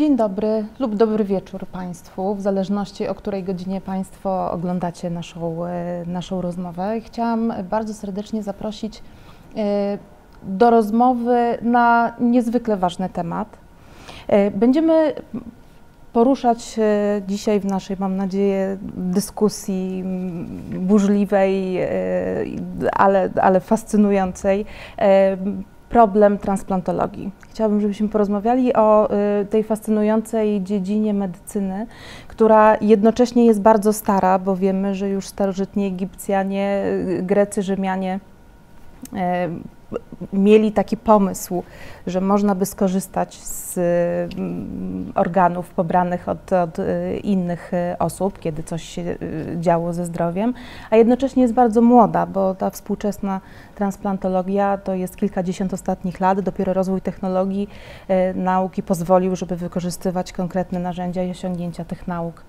Dzień dobry lub dobry wieczór Państwu, w zależności o której godzinie Państwo oglądacie naszą, e, naszą rozmowę. Chciałam bardzo serdecznie zaprosić e, do rozmowy na niezwykle ważny temat. E, będziemy poruszać dzisiaj w naszej, mam nadzieję, dyskusji burzliwej, ale, ale fascynującej problem transplantologii. Chciałabym, żebyśmy porozmawiali o y, tej fascynującej dziedzinie medycyny, która jednocześnie jest bardzo stara, bo wiemy, że już starożytni Egipcjanie, y, Grecy, Rzymianie y, mieli taki pomysł, że można by skorzystać z mm, organów pobranych od, od, y, innych y, osób, kiedy coś się y, działo ze zdrowiem, a jednocześnie jest bardzo młoda, bo ta współczesna transplantologia to jest kilkadziesiąt ostatnich lat, dopiero rozwój technologii nauki pozwolił, żeby wykorzystywać konkretne narzędzia i osiągnięcia tych nauk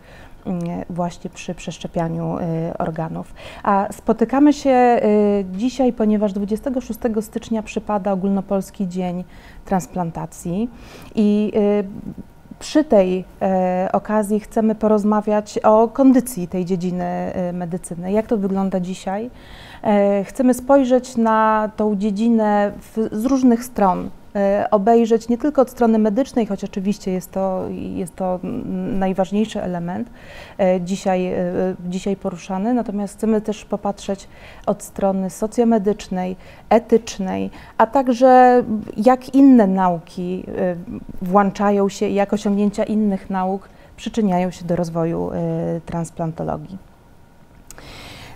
właśnie przy przeszczepianiu y, organów. A spotykamy się y, dzisiaj, ponieważ 26 stycznia przypada ogólnopolski dzień transplantacji i przy tej okazji chcemy porozmawiać o kondycji tej dziedziny medycyny. Jak to wygląda dzisiaj? Chcemy spojrzeć na tą dziedzinę z różnych stron, E, obejrzeć nie tylko od strony medycznej, choć oczywiście jest to, jest to najważniejszy element e, dzisiaj, e, dzisiaj poruszany, natomiast chcemy też popatrzeć od strony socjomedycznej, etycznej, a także jak inne nauki włączają się i jak osiągnięcia innych nauk przyczyniają się do rozwoju transplantologii.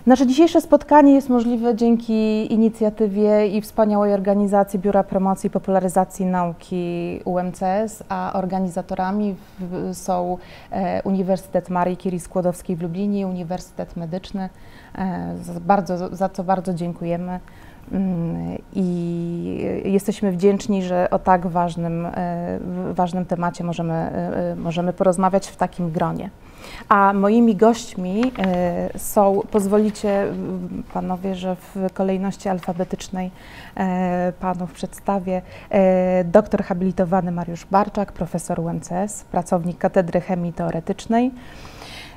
Nasze dzisiejsze spotkanie jest możliwe dzięki inicjatywie i wspaniałej organizacji Biura Promocji i Popularyzacji Nauki UMCS, a organizatorami są e, Uniwersytet Marii Curie Skłodowskiej w Lublinie, Uniwersytet Medyczny, e, bardzo, za co bardzo dziękujemy. Mm, I jesteśmy wdzięczni, że o tak ważnym, e, ważnym temacie możemy, możemy porozmawiać w takim gronie. A moimi gośćmi e, są, pozwolicie panowie, że w kolejności alfabetycznej e, panów przedstawię, e, doktor habilitowany Mariusz Barczak, profesor UMCS, pracownik Katedry Chemii Teoretycznej.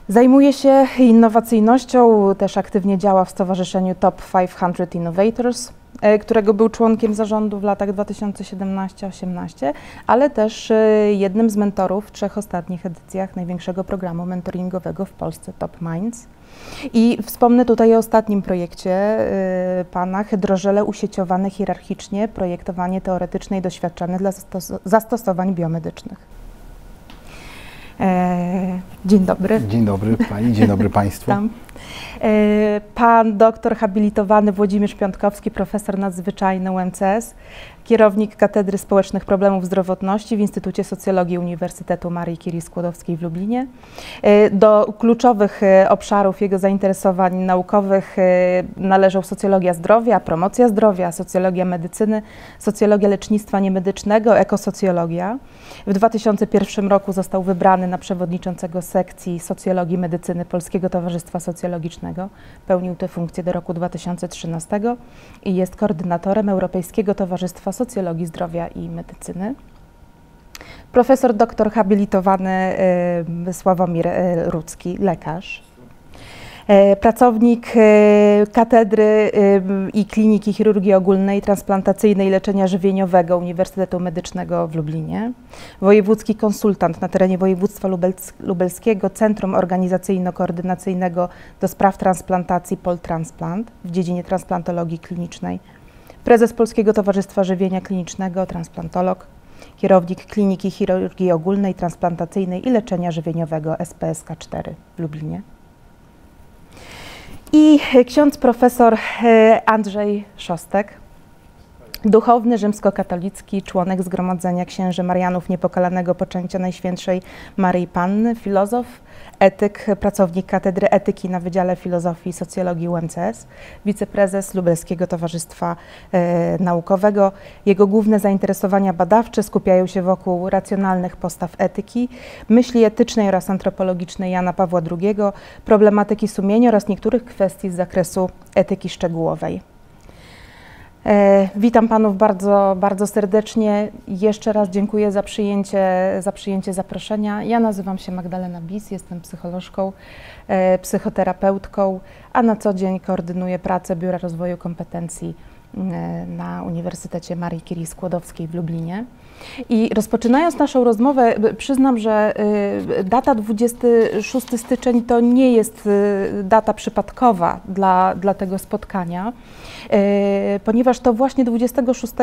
Zajmuje się innowacyjnością, też aktywnie działa w Stowarzyszeniu Top 500 Innovators. E, którego był członkiem zarządu w latach 2017-18, ale też e, jednym z mentorów w trzech ostatnich edycjach największego programu mentoringowego w Polsce Top Minds. I wspomnę tutaj o ostatnim projekcie y, pana hydrożele usieciowane hierarchicznie, projektowanie teoretyczne i doświadczane dla zastosowań biomedycznych. E, dzień dobry. Dzień dobry Pani, dzień dobry Państwu. E, pan doktor habilitowany Włodzimierz Piątkowski, profesor nadzwyczajny UMCS, kierownik Katedry Społecznych Problemów Zdrowotności w Instytucie Socjologii Uniwersytetu Marii Curie Skłodowskiej w Lublinie. E, do kluczowych e, obszarów jego zainteresowań naukowych należą socjologia zdrowia, promocja zdrowia, socjologia medycyny, socjologia lecznictwa niemedycznego, ekosocjologia. W 2001 roku został wybrany na przewodniczącego sekcji socjologii medycyny Polskiego Towarzystwa Socjologicznego. Pełnił tę funkcję do roku 2013 i jest koordynatorem Europejskiego Towarzystwa Socjologii Zdrowia i Medycyny. Profesor doktor habilitowany y, Sławomir y, Rudzki, lekarz. E, pracownik e, Katedry i Kliniki Chirurgii Ogólnej, Transplantacyjnej i Leczenia Żywieniowego Uniwersytetu Medycznego w Lublinie, wojewódzki konsultant na terenie województwa lubelskiego Centrum Organizacyjno-Koordynacyjnego do Spraw Transplantacji Poltransplant w dziedzinie transplantologii klinicznej, prezes Polskiego Towarzystwa Żywienia Klinicznego, transplantolog, kierownik Kliniki Chirurgii Ogólnej, Transplantacyjnej i Leczenia Żywieniowego SPSK 4 w Lublinie. I ksiądz profesor e, Andrzej Szostek, duchowny rzymskokatolicki, członek Zgromadzenia Księży Marianów Niepokalanego Poczęcia Najświętszej Maryi Panny, filozof, etyk, pracownik Katedry Etyki na Wydziale Filozofii i Socjologii UMCS, wiceprezes Lubelskiego Towarzystwa e, Naukowego. Jego główne zainteresowania badawcze skupiają się wokół racjonalnych postaw etyki, myśli etycznej oraz antropologicznej Jana Pawła II, problematyki sumienia oraz niektórych kwestii z zakresu etyki szczegółowej. E, witam Panów bardzo, bardzo serdecznie. Jeszcze raz dziękuję za przyjęcie, za przyjęcie zaproszenia. Ja nazywam się Magdalena Bis, jestem psycholożką, e, psychoterapeutką, a na co dzień koordynuję pracę Biura Rozwoju Kompetencji e, na Uniwersytecie Marii Curie Skłodowskiej w Lublinie. I rozpoczynając naszą rozmowę, przyznam, że y, data 26 styczeń to nie jest y, data przypadkowa dla, dla tego spotkania, y, ponieważ to właśnie 26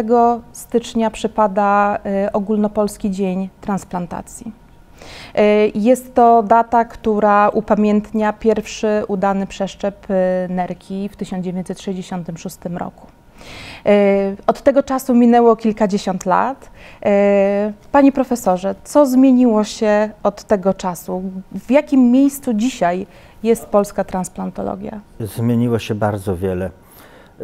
stycznia przypada ogólnopolski dzień transplantacji. Jest to data, która upamiętnia pierwszy udany przeszczep nerki w 1966 roku. E, od tego czasu minęło kilkadziesiąt lat. E, panie profesorze, co zmieniło się od tego czasu? W jakim miejscu dzisiaj jest polska transplantologia? Zmieniło się bardzo wiele. E,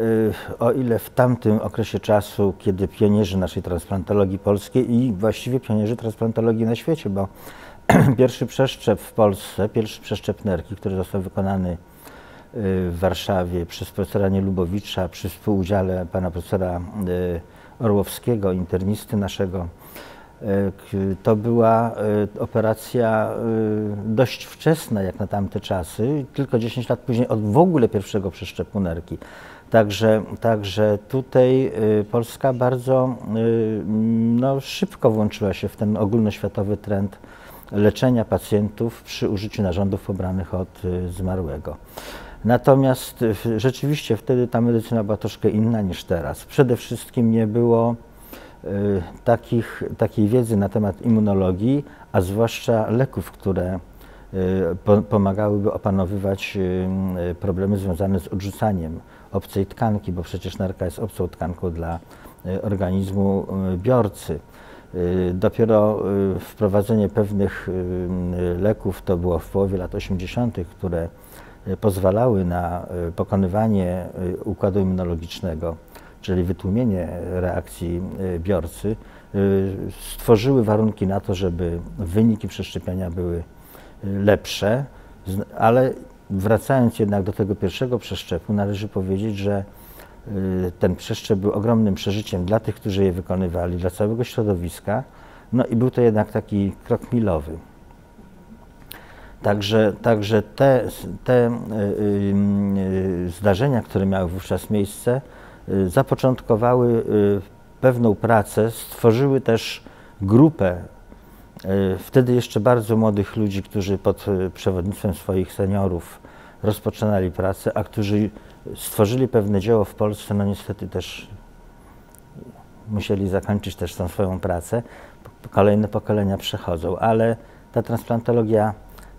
o ile w tamtym okresie czasu, kiedy pionierzy naszej transplantologii polskiej i właściwie pionierzy transplantologii na świecie, bo pierwszy przeszczep w Polsce, pierwszy przeszczep nerki, który został wykonany w Warszawie przez profesora Nielubowicza, przy współudziale pana profesora e, Orłowskiego, internisty naszego. E, to była e, operacja dość wczesna jak na tamte czasy, tylko 10 lat później od w ogóle pierwszego przeszczepu nerki. Także, także tutaj Polska bardzo no, szybko włączyła się w ten ogólnoświatowy trend leczenia pacjentów przy użyciu narządów pobranych od zmarłego. Natomiast rzeczywiście wtedy ta medycyna była troszkę inna niż teraz. Przede wszystkim nie było y, takich, takiej wiedzy na temat immunologii, a zwłaszcza leków, które y, pomagałyby opanowywać problemy związane z odrzucaniem obcej tkanki, bo przecież nerka jest obcą tkanką dla organizmu biorcy. Dopiero wprowadzenie pewnych leków to było w połowie lat 80., które E, pozwalały na e, pokonywanie e, układu immunologicznego, czyli wytłumienie reakcji biorcy, stworzyły warunki na to, żeby wyniki przeszczepienia były lepsze, ale wracając jednak do tego pierwszego przeszczepu, należy powiedzieć, że ten przeszczep był ogromnym przeżyciem dla tych, którzy je wykonywali, dla całego środowiska, no i był to jednak taki krok milowy. Także, także te, te y, y, zdarzenia, które miały wówczas miejsce, y, zapoczątkowały pewną pracę, stworzyły też grupę wtedy jeszcze bardzo młodych ludzi, którzy pod przewodnictwem swoich seniorów rozpoczynali pracę, a którzy stworzyli pewne dzieło w Polsce, no niestety też musieli zakończyć też tą swoją pracę. Kolejne pokolenia przechodzą, ale ta transplantologia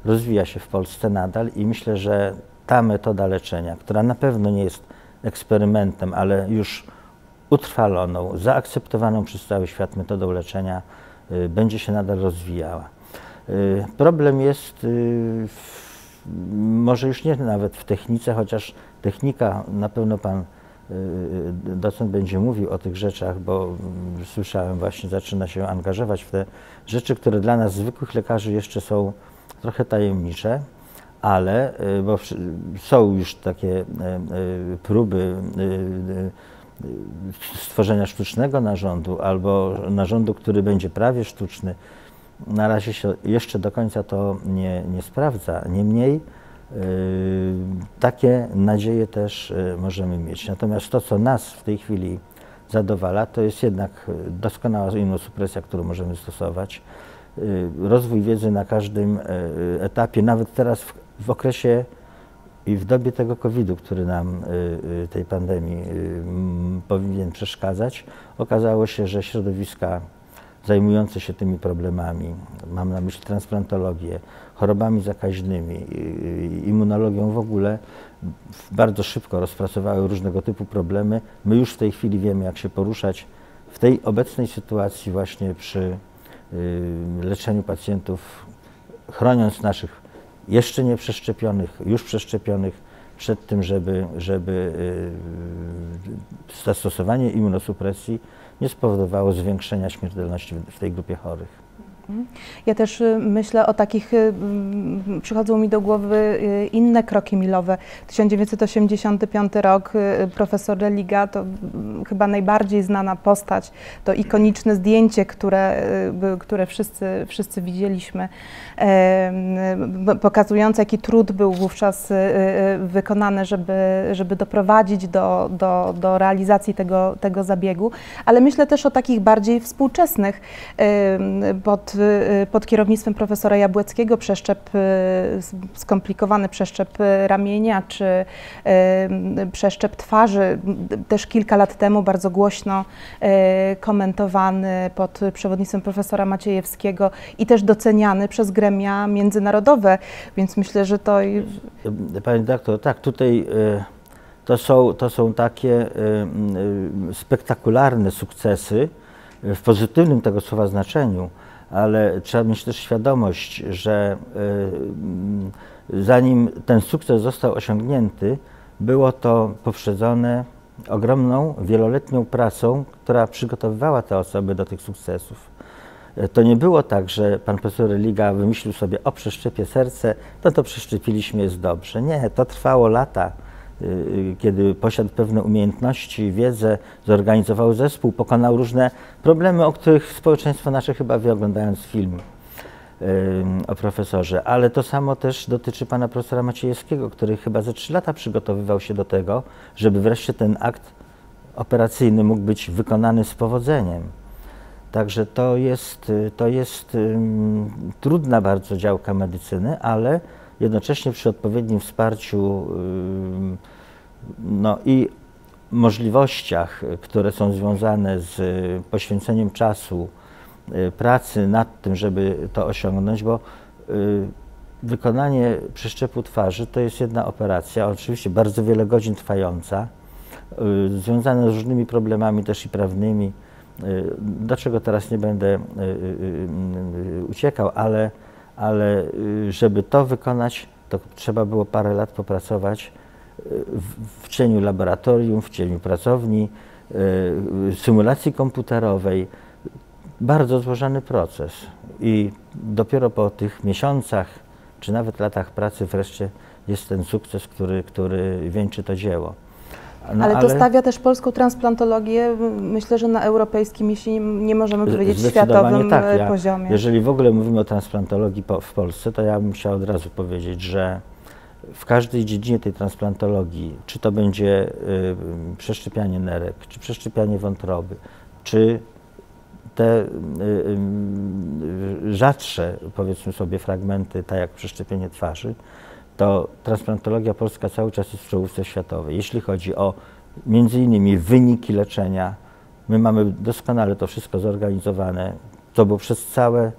rozwija się w Polsce nadal i myślę, że ta metoda leczenia, która na pewno nie jest eksperymentem, ale już utrwaloną, zaakceptowaną przez cały świat metodą leczenia, y, będzie się nadal rozwijała. Y, problem jest y, może już nie nawet w technice, chociaż technika, na pewno pan docent będzie mówił o tych rzeczach, bo mm, słyszałem właśnie, zaczyna się angażować w te rzeczy, które dla nas zwykłych lekarzy jeszcze są trochę tajemnicze, ale y, bo są już takie y, y, próby stworzenia sztucznego narządu albo narządu, który będzie prawie sztuczny. Na razie się jeszcze do końca to nie, nie sprawdza. Niemniej takie nadzieje też możemy mieć. Natomiast to, co nas w tej chwili zadowala, to jest jednak doskonała immunosupresja, którą możemy stosować. Y, rozwój wiedzy na każdym e, etapie, nawet teraz w, w okresie i w dobie tego COVID-u, który nam, y, y, tej pandemii powinien przeszkadzać, okazało się, że środowiska zajmujące się tymi problemami, mam na myśli transplantologię, chorobami zakaźnymi, immunologią w ogóle, bardzo szybko rozpracowały różnego typu problemy. My już w tej chwili wiemy, jak się poruszać w tej obecnej sytuacji właśnie przy Y, leczeniu pacjentów, chroniąc naszych jeszcze nie przeszczepionych, już przeszczepionych przed tym, żeby, żeby y, zastosowanie immunosupresji nie spowodowało zwiększenia śmiertelności w tej grupie chorych. Ja też y, myślę o takich, y, mm, przychodzą mi do głowy y, inne kroki milowe. 1985 rok, profesor Religa to mm, chyba najbardziej znana postać, to ikoniczne zdjęcie, które, które wszyscy, wszyscy widzieliśmy, pokazujące jaki trud był wówczas wykonany, żeby, żeby doprowadzić do, do, do realizacji tego, tego zabiegu, ale myślę też o takich bardziej współczesnych pod Y, pod kierownictwem profesora Jabłeckiego przeszczep, y, skomplikowany przeszczep ramienia czy y, przeszczep twarzy, też kilka lat temu bardzo głośno komentowany pod przewodnictwem profesora Maciejewskiego i też doceniany przez gremia międzynarodowe, więc myślę, że to... Pani doktor, tak, tutaj to są, to są takie spektakularne sukcesy w pozytywnym tego słowa znaczeniu, ale trzeba mieć też świadomość, że y, zanim ten sukces został osiągnięty, było to poprzedzone ogromną, wieloletnią pracą, która przygotowywała te osoby do tych sukcesów. To nie było tak, że pan profesor Liga wymyślił sobie o przeszczepie serce, no to przeszczepiliśmy, jest dobrze. Nie, to trwało lata. Y, y, kiedy posiadł pewne umiejętności, wiedzę, zorganizował zespół, pokonał różne problemy, o których społeczeństwo nasze chyba wie oglądając film y, o profesorze. Ale to samo też dotyczy pana profesora Maciejewskiego, który chyba ze trzy lata przygotowywał się do tego, żeby wreszcie ten akt operacyjny mógł być wykonany z powodzeniem. Także to jest, to jest um, trudna bardzo działka medycyny, ale jednocześnie przy odpowiednim wsparciu no i możliwościach, które są związane z poświęceniem czasu, y, pracy nad tym, żeby to osiągnąć, bo y, wykonanie przeszczepu twarzy to jest jedna operacja, oczywiście bardzo wiele godzin trwająca, y, związana z różnymi problemami też i prawnymi. Dlaczego teraz nie będę uciekał, ale ale y, żeby to wykonać, to trzeba było parę lat popracować y, w, cieniu laboratorium, w cieniu pracowni, y, symulacji komputerowej. Bardzo złożony proces. I dopiero po tych miesiącach, czy nawet latach pracy wreszcie jest ten sukces, który, który wieńczy to dzieło. No, ale to ale... stawia też polską transplantologię, myślę, że na europejskim, jeśli nie możemy powiedzieć światowym tak. ja, poziomie. Jeżeli w ogóle mówimy o transplantologii po, w Polsce, to ja bym chciał od razu powiedzieć, że w każdej dziedzinie tej transplantologii, czy to będzie y, przeszczepianie nerek, czy przeszczepianie wątroby, czy te y, y, rzadsze, powiedzmy sobie, fragmenty, tak jak przeszczepienie twarzy, to transplantologia polska cały czas jest w czołówce światowej. Jeśli chodzi o między innymi wyniki leczenia, my mamy doskonale to wszystko zorganizowane. To było przez całe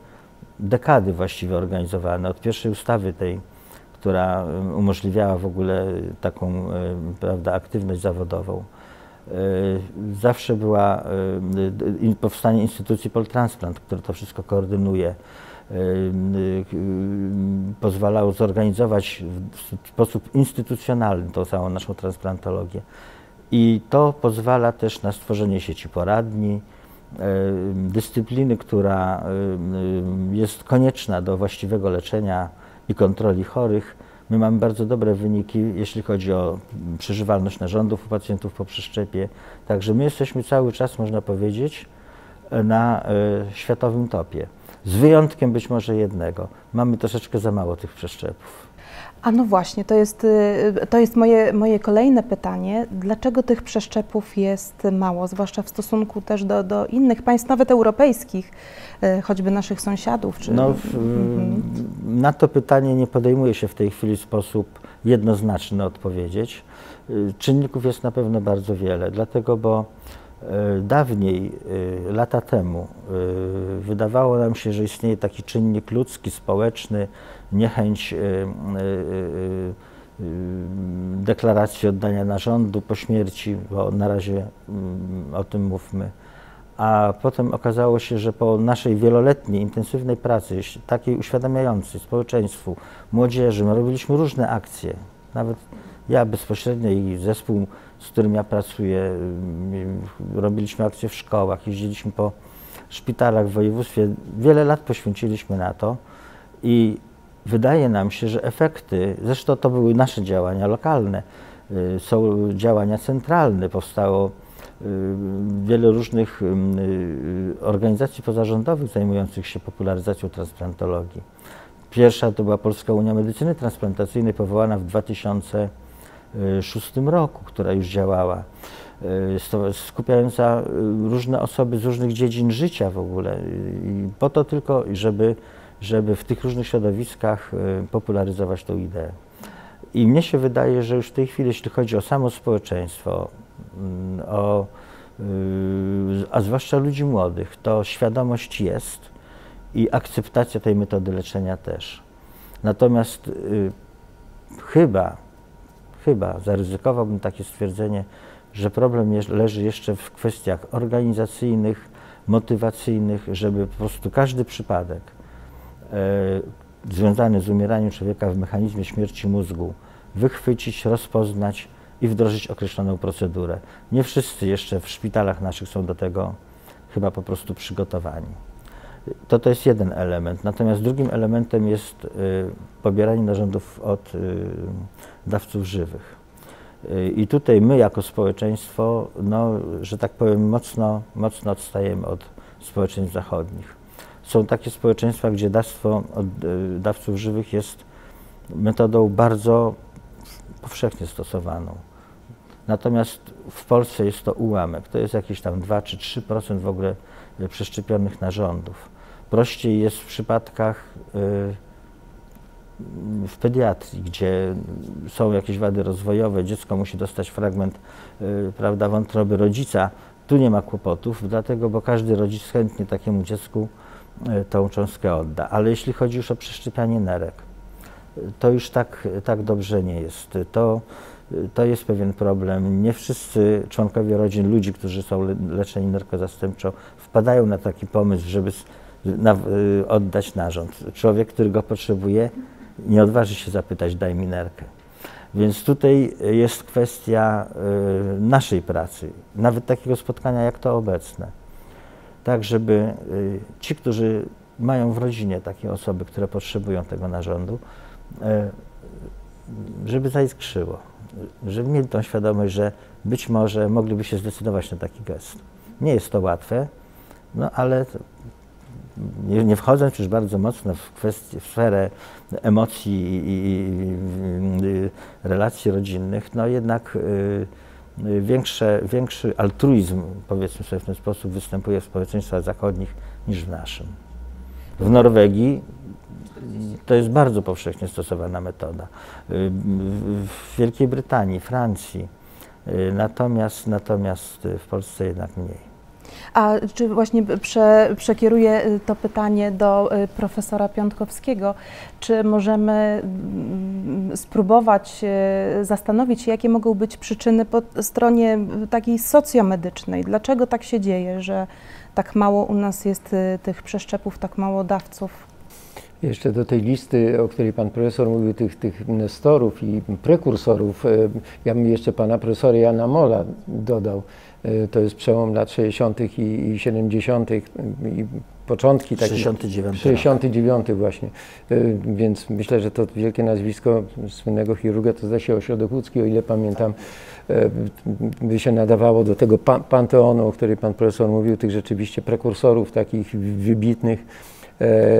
dekady właściwie organizowane, od pierwszej ustawy tej, która um, umożliwiała w ogóle taką um, prawda, aktywność zawodową. Y, zawsze była y, powstanie instytucji Poltransplant, która to wszystko koordynuje. Y, y, pozwalało zorganizować w sposób instytucjonalny tą całą naszą transplantologię. I to pozwala też na stworzenie sieci poradni, y, dyscypliny, która jest konieczna do właściwego leczenia i kontroli chorych. My mamy bardzo dobre wyniki, jeśli chodzi o przeżywalność narządów u pacjentów po przeszczepie. Także my jesteśmy cały czas, można powiedzieć, na światowym topie. Z wyjątkiem być może jednego. Mamy troszeczkę za mało tych przeszczepów. A no właśnie, to jest, y, to jest moje, moje kolejne pytanie. Dlaczego tych przeszczepów jest mało, zwłaszcza w stosunku też do, do innych państw, nawet europejskich, y, choćby naszych sąsiadów? Czy... No, w, mhm. Na to pytanie nie podejmuje się w tej chwili sposób jednoznaczny odpowiedzieć. Y, czynników jest na pewno bardzo wiele, dlatego, bo dawniej, e, lata temu, e, wydawało nam się, że istnieje taki czynnik ludzki, społeczny, niechęć deklaracji oddania narządu po śmierci, bo na razie mm, o tym mówmy. A potem okazało się, że po naszej wieloletniej, intensywnej pracy, takiej uświadamiającej społeczeństwu, młodzieży, my robiliśmy różne akcje, nawet ja bezpośrednio i zespół z którym ja pracuję, robiliśmy akcje w szkołach, jeździliśmy po szpitalach w województwie. Wiele lat poświęciliśmy na to i wydaje nam się, że efekty, zresztą to były nasze działania lokalne, y, są działania centralne, powstało y, wiele różnych y, organizacji pozarządowych zajmujących się popularyzacją transplantologii. Pierwsza to była Polska Unia Medycyny Transplantacyjnej, powołana w 2006 roku, która już działała, skupiająca różne osoby z różnych dziedzin życia w ogóle. I po to tylko, żeby żeby w tych różnych środowiskach y, popularyzować tą ideę. I mnie się wydaje, że już w tej chwili, jeśli chodzi o samo społeczeństwo, mm, o, a zwłaszcza ludzi młodych, to świadomość jest i akceptacja tej metody leczenia też. Natomiast chyba, chyba zaryzykowałbym takie stwierdzenie, że problem leży jeszcze w kwestiach organizacyjnych, motywacyjnych, żeby po prostu każdy przypadek E, związany z umieraniem człowieka w mechanizmie śmierci mózgu wychwycić, rozpoznać i wdrożyć określoną procedurę. Nie wszyscy jeszcze w szpitalach naszych są do tego chyba po prostu przygotowani. To to jest jeden element. Natomiast drugim elementem jest y, pobieranie narządów od y, dawców żywych. Y, I tutaj my jako społeczeństwo, no, że tak powiem, mocno, mocno odstajemy od społeczeństw zachodnich. Są takie społeczeństwa, gdzie dawstwo od e, dawców żywych jest metodą bardzo powszechnie stosowaną. Natomiast w Polsce jest to ułamek, to jest jakieś tam 2 czy 3% w ogóle przeszczepionych narządów. Prościej jest w przypadkach e, w pediatrii, gdzie są jakieś wady rozwojowe, dziecko musi dostać fragment prawda, wątroby rodzica. Tu nie ma kłopotów, dlatego, bo każdy rodzic chętnie takiemu dziecku E, tą cząstkę odda. Ale jeśli chodzi już o przeszczepianie nerek, to już tak, tak dobrze nie jest. To, to jest pewien problem. Nie wszyscy członkowie rodzin, ludzi, którzy są leczeni narkozastępczo, wpadają na taki pomysł, żeby na, oddać narząd. Człowiek, który go potrzebuje, nie odważy się zapytać, daj mi nerkę. Więc tutaj jest kwestia y, naszej pracy, nawet takiego spotkania jak to obecne tak żeby y, ci, którzy mają w rodzinie takie osoby, które potrzebują tego narządu, e, żeby zaiskrzyło, żeby mieli tą świadomość, że być może mogliby się zdecydować na taki gest. Nie jest to łatwe, no ale nie, nie wchodząc już bardzo mocno w kwestię, w sferę emocji i, i, i relacji rodzinnych, no jednak y, większe, większy altruizm, powiedzmy sobie w ten sposób, występuje w społeczeństwach zachodnich niż w naszym. W Norwegii to jest bardzo powszechnie stosowana metoda. W Wielkiej Brytanii, Francji, natomiast, natomiast w Polsce jednak mniej. A czy właśnie prze, przekieruję y, to pytanie do y, profesora Piątkowskiego, czy możemy mm, spróbować y, zastanowić się, jakie mogą być przyczyny po stronie takiej socjomedycznej? Dlaczego tak się dzieje, że tak mało u nas jest tych przeszczepów, tak mało dawców? Jeszcze do tej listy, o której pan profesor mówił, tych, tych nestorów i prekursorów, ja bym jeszcze pana profesora Jana Mola dodał. E, to jest przełom lat 60. i 70. i początki takie. 69. 69 właśnie. E, więc myślę, że to wielkie nazwisko słynnego chirurga, to zdaje się Ośrodek Łódzki, o ile pamiętam, by się nadawało do tego panteonu, o którym pan profesor mówił, tych rzeczywiście prekursorów takich wybitnych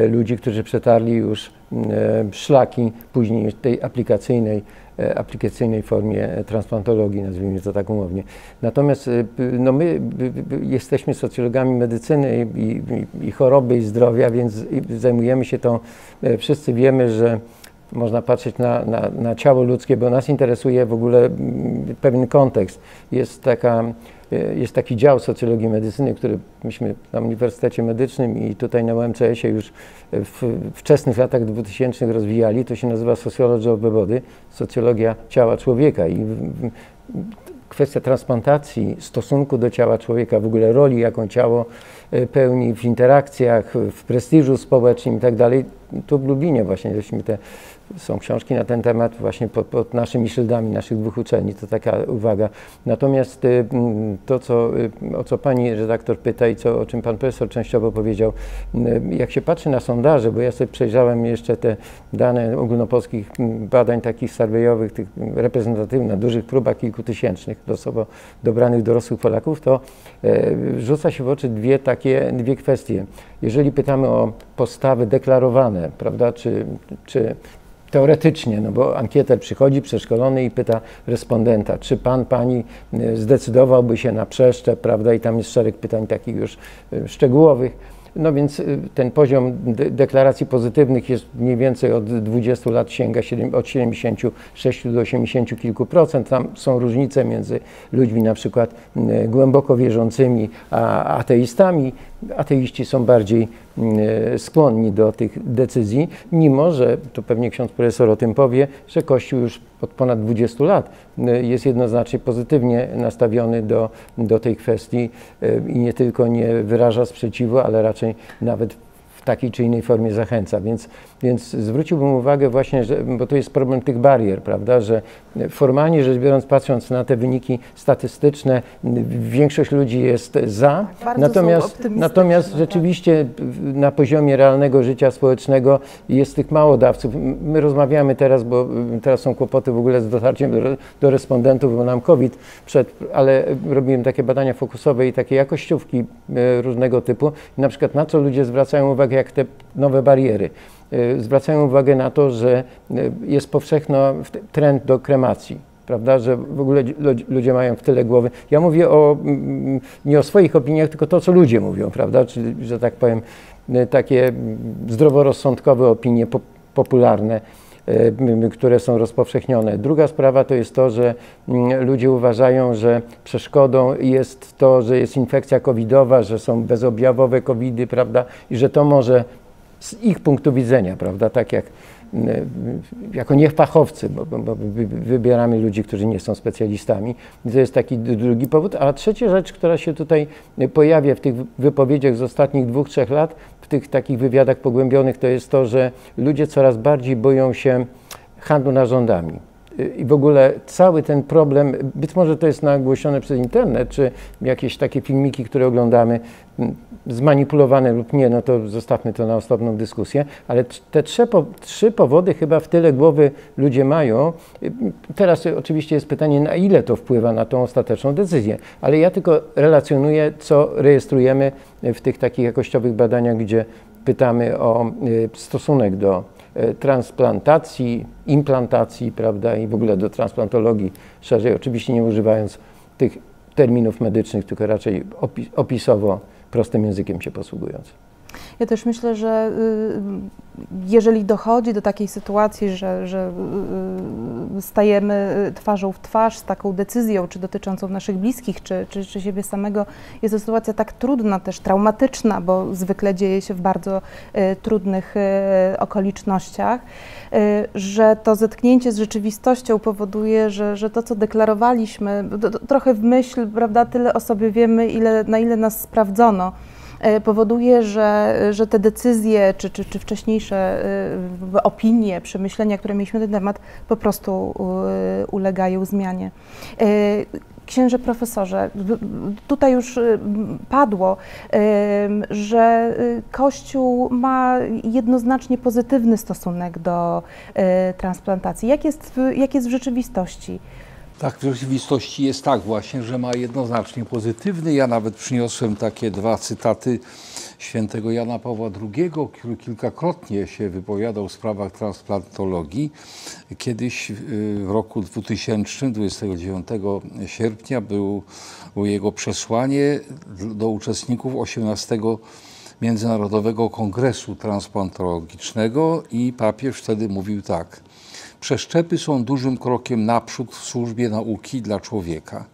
ludzi, którzy przetarli już szlaki później tej aplikacyjnej E, aplikacyjnej formie transplantologii, nazwijmy to tak umownie. Natomiast e, no my jesteśmy socjologami medycyny i, i, i choroby i zdrowia, więc zajmujemy się tą, e, wszyscy wiemy, że można patrzeć na, na, na, ciało ludzkie, bo nas interesuje w ogóle pewien kontekst. Jest, taka, jest taki dział socjologii medycyny, który myśmy na Uniwersytecie Medycznym i tutaj na UMCS-ie już w wczesnych latach 2000 rozwijali. To się nazywa Sociology of Body, socjologia ciała człowieka. I kwestia transplantacji, stosunku do ciała człowieka, w ogóle roli, jaką ciało e, pełni w interakcjach, w prestiżu społecznym i tak dalej, tu w Lublinie właśnie, żeśmy te, są książki na ten temat właśnie pod, pod naszymi szyldami naszych dwóch uczelni, to taka uwaga. Natomiast y, to, co, y, o co pani redaktor pyta i co, o czym pan profesor częściowo powiedział, y, jak się patrzy na sondaże, bo ja sobie przejrzałem jeszcze te dane ogólnopolskich badań takich surveyowych, tych reprezentatywnych, na dużych próbach kilkutysięcznych, losowo dobranych dorosłych Polaków, to rzuca się w oczy dwie takie, dwie kwestie. Jeżeli pytamy o postawy deklarowane, prawda, czy, czy teoretycznie, no bo ankieter przychodzi przeszkolony i pyta respondenta, czy pan, pani y, zdecydowałby się na przeszczep, prawda, i tam jest szereg pytań takich już y, szczegółowych. No więc y, ten poziom de deklaracji pozytywnych jest mniej więcej od 20 lat sięga od 76 do 80 kilku procent. Tam są różnice między ludźmi na przykład głęboko wierzącymi a ateistami ateiści są bardziej skłonni do tych decyzji, mimo że, to pewnie ksiądz profesor o tym powie, że Kościół już od ponad 20 lat e, jest jednoznacznie pozytywnie nastawiony do, do tej kwestii e, i nie tylko nie wyraża sprzeciwu, ale raczej nawet w takiej czy innej formie zachęca. Więc więc zwróciłbym uwagę właśnie, że, bo to jest problem tych barier, prawda, że formalnie rzecz biorąc, patrząc na te wyniki statystyczne, większość ludzi jest za, tak, natomiast, natomiast tak. rzeczywiście na poziomie realnego życia społecznego jest tych mało dawców. My rozmawiamy teraz, bo teraz są kłopoty w ogóle z dotarciem do, do respondentów, bo nam COVID przed, ale robiłem takie badania fokusowe i takie jakościówki e, różnego typu. Na przykład na co ludzie zwracają uwagę, jak te nowe bariery. Y, zwracają uwagę na to, że y, jest powszechny trend do kremacji prawda, że w ogóle ludzie mają w tyle głowy. Ja mówię o, nie o swoich opiniach, tylko to, co ludzie mówią, prawda, czyli, że tak powiem, y, takie zdroworozsądkowe opinie popularne, które są rozpowszechnione. Druga sprawa to jest to, że ludzie uważają, że przeszkodą jest to, że jest infekcja covidowa, że są bezobjawowe covidy, prawda, i że to może z ich punktu widzenia, prawda, tak jak jako niefachowcy, bo, bo, wybieramy ludzi, którzy nie są specjalistami. To jest taki drugi powód. A trzecia rzecz, która się tutaj pojawia w tych wypowiedziach z ostatnich dwóch, trzech lat, w tych takich wywiadach pogłębionych, to jest to, że ludzie coraz bardziej boją się handlu narządami i w ogóle cały ten problem, być może to jest nagłośnione przez internet, czy jakieś takie filmiki, które oglądamy, zmanipulowane lub nie, no to zostawmy to na osobną dyskusję, ale te trzy, trzy powody chyba w tyle głowy ludzie mają. Teraz oczywiście jest pytanie, na ile to wpływa na tą ostateczną decyzję, ale ja tylko relacjonuję, co rejestrujemy w tych takich jakościowych badaniach, gdzie pytamy o y, stosunek do transplantacji, implantacji, prawda, i w ogóle do transplantologii szerzej, oczywiście nie używając tych terminów medycznych, tylko raczej opisowo, prostym językiem się posługując. Ja też myślę, że y, jeżeli dochodzi do takiej sytuacji, że, że y, stajemy twarzą w twarz z taką decyzją, czy dotyczącą naszych bliskich, czy, czy, czy siebie samego, jest to sytuacja tak trudna, też traumatyczna, bo zwykle dzieje się w bardzo y, trudnych okolicznościach, że to zetknięcie z rzeczywistością powoduje, że, że to, co deklarowaliśmy, trochę w myśl, prawda, tyle o sobie wiemy, ile, na ile nas sprawdzono powoduje, że, że te decyzje czy, czy, czy wcześniejsze e, opinie, przemyślenia, które mieliśmy na ten temat, po prostu e, ulegają zmianie. Księże profesorze, tutaj już padło, że Kościół ma jednoznacznie pozytywny stosunek do transplantacji. Jak jest, jak jest w rzeczywistości? Tak, w rzeczywistości jest tak właśnie, że ma jednoznacznie pozytywny. Ja nawet przyniosłem takie dwa cytaty świętego Jana Pawła II, który kilkakrotnie się wypowiadał w sprawach transplantologii. Kiedyś y, w roku 2000, 29 sierpnia, był, było jego przesłanie do uczestników 18 Międzynarodowego Kongresu Transplantologicznego i papież wtedy mówił tak – Przeszczepy są dużym krokiem naprzód w służbie nauki dla człowieka.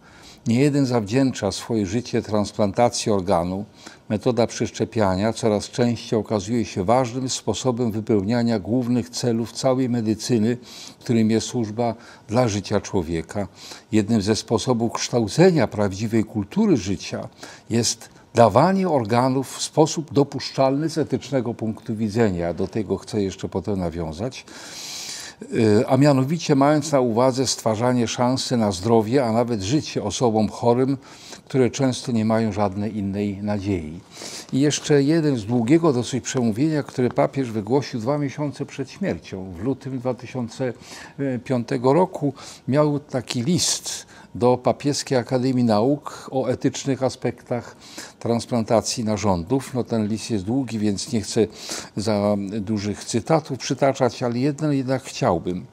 Nie jeden zawdzięcza swoje życie transplantacji organu. Metoda przeszczepiania coraz częściej okazuje się ważnym sposobem wypełniania głównych celów całej medycyny, którym jest służba dla życia człowieka. Jednym ze sposobów kształcenia prawdziwej kultury życia jest dawanie organów w sposób dopuszczalny z etycznego punktu widzenia. Do tego chcę jeszcze potem nawiązać. Y, a mianowicie mając na uwadze stwarzanie szansy na zdrowie, a nawet życie osobom chorym, które często nie mają żadnej innej nadziei. I jeszcze jeden z długiego dosyć przemówienia, które papież wygłosił dwa miesiące przed śmiercią. W lutym 2005 roku miał taki list do Papieskiej Akademii Nauk o etycznych aspektach transplantacji narządów. No ten list jest długi, więc nie chcę za dużych cytatów przytaczać, ale jeden jednak chciałbym.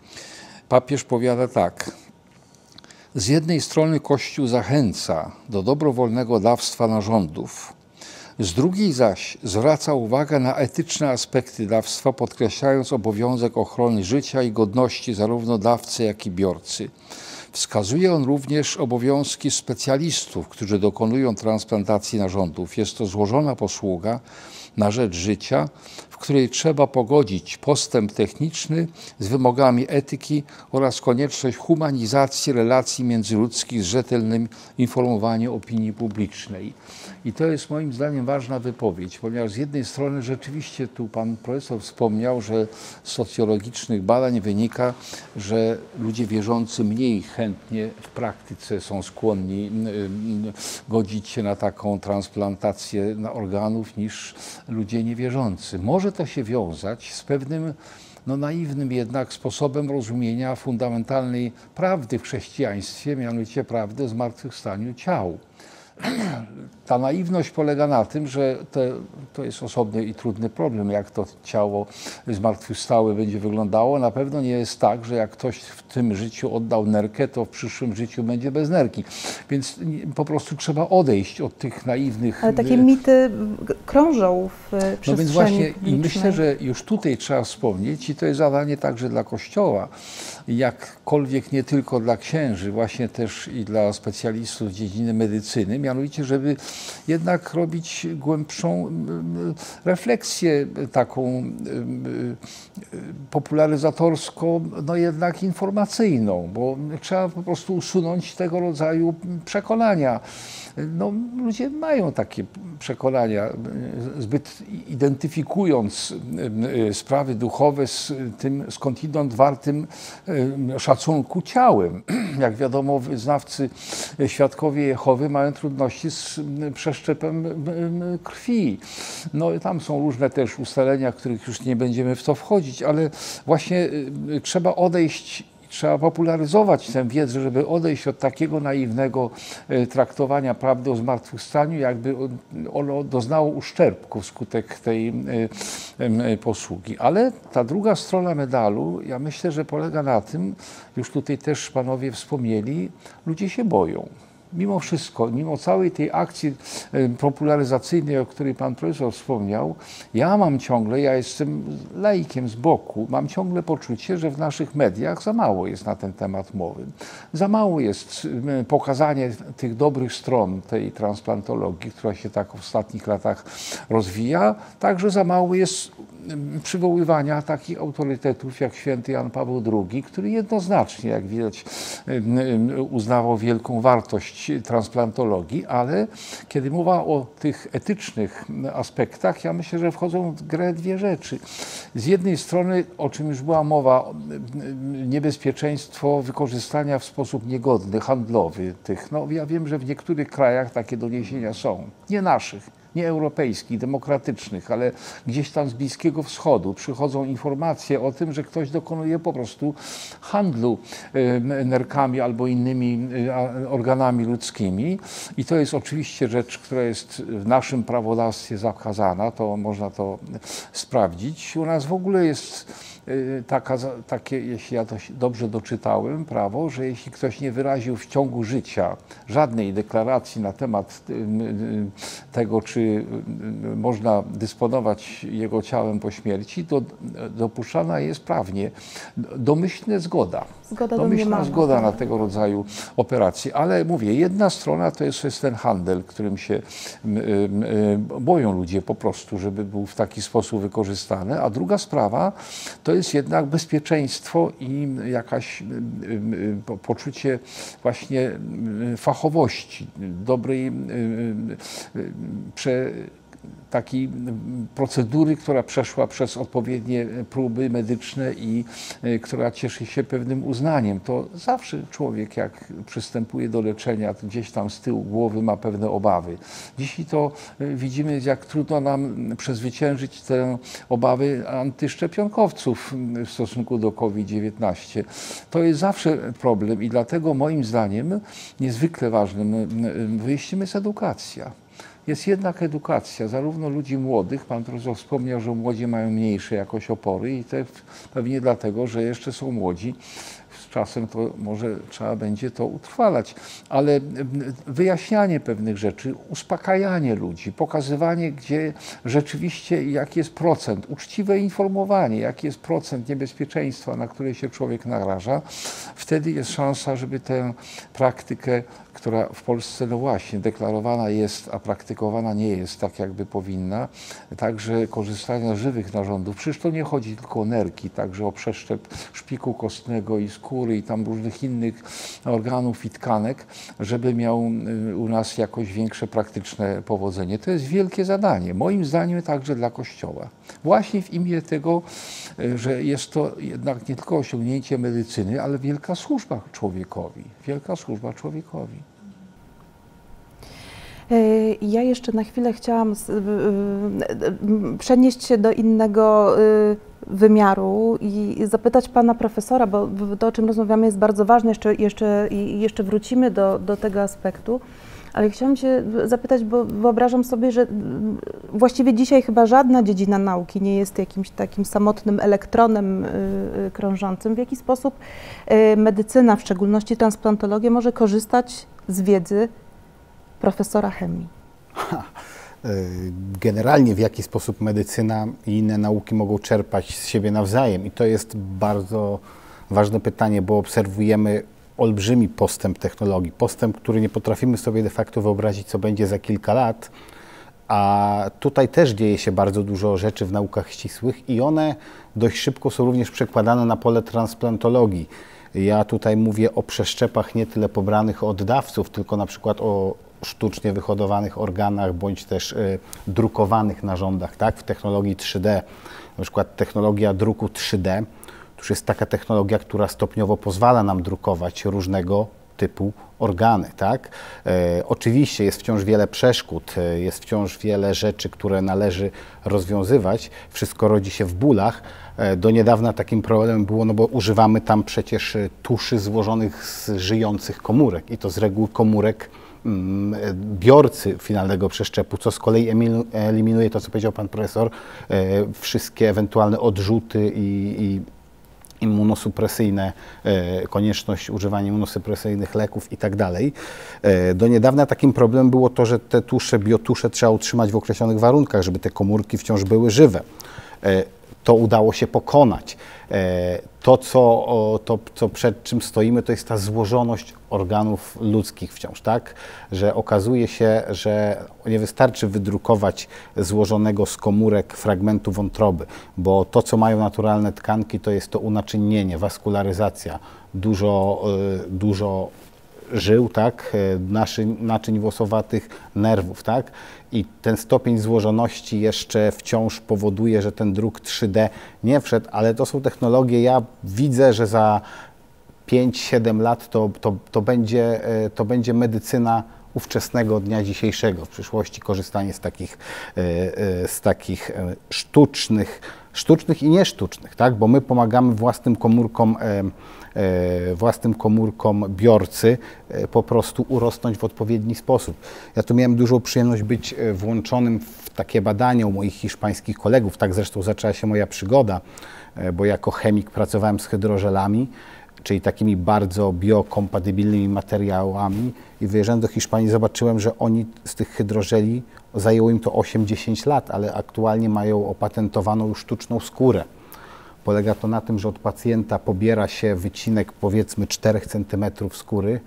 Papież powiada tak. Z jednej strony Kościół zachęca do dobrowolnego dawstwa narządów, z drugiej zaś zwraca uwagę na etyczne aspekty dawstwa, podkreślając obowiązek ochrony życia i godności zarówno dawcy, jak i biorcy. Wskazuje on również obowiązki specjalistów, którzy dokonują transplantacji narządów. Jest to złożona posługa na rzecz życia, w której trzeba pogodzić postęp techniczny z wymogami etyki oraz konieczność humanizacji relacji międzyludzkich z rzetelnym informowaniem opinii publicznej. I to jest moim zdaniem ważna wypowiedź, ponieważ z jednej strony rzeczywiście tu pan profesor wspomniał, że z socjologicznych badań wynika, że ludzie wierzący mniej chętnie w praktyce są skłonni godzić się na taką transplantację organów niż ludzie niewierzący. Może to się wiązać z pewnym no, naiwnym jednak sposobem rozumienia fundamentalnej prawdy w chrześcijaństwie, mianowicie prawdy o zmartwychwstaniu ciał ta naiwność polega na tym, że te, to jest osobny i trudny problem, jak to ciało zmartwychwstałe będzie wyglądało. Na pewno nie jest tak, że jak ktoś w tym życiu oddał nerkę, to w przyszłym życiu będzie bez nerki. Więc po prostu trzeba odejść od tych naiwnych... Ale takie mity krążą w przestrzeni No więc właśnie i myślę, że już tutaj trzeba wspomnieć i to jest zadanie także dla Kościoła, jakkolwiek nie tylko dla księży, właśnie też i dla specjalistów z dziedziny medycyny, mianowicie, żeby jednak robić głębszą refleksję taką popularyzatorską, no jednak informacyjną, bo trzeba po prostu usunąć tego rodzaju przekonania no, ludzie mają takie przekonania, zbyt identyfikując sprawy duchowe z tym skądinąd wartym szacunku ciałem. Jak wiadomo, wyznawcy świadkowie Jehowy mają trudności z przeszczepem krwi. No tam są różne też ustalenia, których już nie będziemy w to wchodzić, ale właśnie trzeba odejść Trzeba popularyzować tę wiedzę, żeby odejść od takiego naiwnego e, traktowania prawdy o zmartwychwstaniu, jakby ono doznało uszczerbku wskutek tej e, posługi. Ale ta druga strona medalu, ja myślę, że polega na tym, już tutaj też panowie wspomnieli, ludzie się boją mimo wszystko, mimo całej tej akcji e, popularyzacyjnej, o której pan profesor wspomniał, ja mam ciągle, ja jestem laikiem z boku, mam ciągle poczucie, że w naszych mediach za mało jest na ten temat mowy. Za mało jest pokazanie tych dobrych stron tej transplantologii, która się tak w ostatnich latach rozwija, także za mało jest przywoływania takich autorytetów jak święty Jan Paweł II, który jednoznacznie, jak widać, uznawał wielką wartość transplantologii, ale kiedy mowa o tych etycznych aspektach, ja myślę, że wchodzą w grę dwie rzeczy. Z jednej strony, o czym już była mowa, niebezpieczeństwo wykorzystania w sposób niegodny, handlowy tych. No, ja wiem, że w niektórych krajach takie doniesienia są, nie naszych nie europejskich, demokratycznych, ale gdzieś tam z Bliskiego Wschodu przychodzą informacje o tym, że ktoś dokonuje po prostu handlu nerkami albo innymi organami ludzkimi. I to jest oczywiście rzecz, która jest w naszym prawodawstwie zakazana, to można to sprawdzić. U nas w ogóle jest taka, takie, jeśli ja to dobrze doczytałem, prawo, że jeśli ktoś nie wyraził w ciągu życia żadnej deklaracji na temat y, y, tego, czy można dysponować jego ciałem po śmierci, to dopuszczana jest prawnie domyślna zgoda. Zgoda domyślna zgoda na tego rodzaju operacje. Ale mówię, jedna strona to jest, jest ten handel, którym się boją ludzie po prostu, żeby był w taki sposób wykorzystany, a druga sprawa to jest jest jednak bezpieczeństwo i jakaś poczucie właśnie fachowości, dobrej prze, takiej procedury, która przeszła przez odpowiednie próby medyczne i e, która cieszy się pewnym uznaniem. To zawsze człowiek, jak przystępuje do leczenia, gdzieś tam z tyłu głowy ma pewne obawy. Dzisiaj to e, widzimy, jak trudno nam przezwyciężyć te obawy antyszczepionkowców w stosunku do COVID-19. To jest zawsze problem i dlatego moim zdaniem niezwykle ważnym wyjściem jest edukacja jest jednak edukacja, zarówno ludzi młodych, pan profesor wspomniał, że młodzi mają mniejsze jakoś opory i to pewnie dlatego, że jeszcze są młodzi. Z czasem to może trzeba będzie to utrwalać, ale wyjaśnianie pewnych rzeczy, uspokajanie ludzi, pokazywanie, gdzie rzeczywiście jaki jest procent, uczciwe informowanie, jaki jest procent niebezpieczeństwa, na które się człowiek naraża, wtedy jest szansa, żeby tę praktykę która w Polsce, no właśnie, deklarowana jest, a praktykowana nie jest tak, jakby powinna. Także korzystania z żywych narządów. Przecież to nie chodzi tylko o nerki, także o przeszczep szpiku kostnego i skóry i tam różnych innych organów i tkanek, żeby miał y, u nas jakoś większe praktyczne powodzenie. To jest wielkie zadanie, moim zdaniem także dla Kościoła. Właśnie w imię tego, y, że jest to jednak nie tylko osiągnięcie medycyny, ale wielka służba człowiekowi. Wielka służba człowiekowi. E, ja jeszcze na chwilę chciałam przenieść się do innego y, wymiaru i zapytać pana profesora, bo to, o czym rozmawiamy, jest bardzo ważne, jeszcze, jeszcze, jeszcze wrócimy do, do tego aspektu. Ale chciałam się zapytać, bo wyobrażam sobie, że właściwie dzisiaj chyba żadna dziedzina nauki nie jest jakimś takim samotnym elektronem y, y, krążącym. W jaki sposób medycyna, w szczególności transplantologia, może korzystać z wiedzy profesora chemii? E, generalnie w jaki sposób medycyna i inne nauki mogą czerpać z siebie nawzajem. I to jest bardzo ważne pytanie, bo obserwujemy olbrzymi postęp technologii. Postęp, który nie potrafimy sobie de facto wyobrazić, co będzie za kilka lat. A tutaj też dzieje się bardzo dużo rzeczy w naukach ścisłych i one dość szybko są również przekładane na pole transplantologii. Ja tutaj mówię o przeszczepach nie tyle pobranych od dawców, tylko na przykład o sztucznie wyhodowanych organach bądź też y, drukowanych narządach, tak, w technologii 3D, na przykład technologia druku 3D, to już jest taka technologia, która stopniowo pozwala nam drukować różnego typu organy, tak? E, oczywiście jest wciąż wiele przeszkód, e, jest wciąż wiele rzeczy, które należy rozwiązywać. Wszystko rodzi się w bólach. E, do niedawna takim problemem było, no bo używamy tam przecież e, tuszy złożonych z żyjących komórek i to z reguły komórek biorcy finalnego przeszczepu, co z kolei eliminuje to, co powiedział pan profesor, e, wszystkie ewentualne odrzuty i, i immunosupresyjne, e, konieczność używania immunosupresyjnych leków i tak dalej. E, do niedawna takim problemem było to, że te tusze, biotusze trzeba utrzymać w określonych warunkach, żeby te komórki wciąż były żywe to udało się pokonać. E, to co, to, co przed czym stoimy, to jest ta złożoność organów ludzkich wciąż, tak? Że okazuje się, że nie wystarczy wydrukować złożonego z komórek fragmentu wątroby, bo to, co mają naturalne tkanki, to jest to unaczynienie, waskularyzacja, dużo, e, dużo żył, tak, e, naczyń, naczyń włosowatych, nerwów, tak, i ten stopień złożoności jeszcze wciąż powoduje, że ten druk 3D nie wszedł, ale to są technologie, ja widzę, że za 5-7 lat to, to, to, będzie, e, to będzie medycyna ówczesnego dnia dzisiejszego. W przyszłości korzystanie z takich, e, z takich sztucznych, sztucznych i niesztucznych, tak? bo my pomagamy własnym komórkom własnym komórkom biorcy e, po prostu urosnąć w odpowiedni sposób. Ja tu miałem dużą przyjemność być e, włączonym w takie badania u moich hiszpańskich kolegów. Tak zresztą zaczęła się moja przygoda, bo jako chemik pracowałem z hydrożelami, czyli takimi bardzo biokompatybilnymi materiałami i wyjeżdżając do Hiszpanii zobaczyłem, że oni z tych hydrożeli zajęło im to 8-10 lat, ale aktualnie mają opatentowaną sztuczną skórę. Polega to na tym, że od pacjenta pobiera się wycinek powiedzmy 4 cm skóry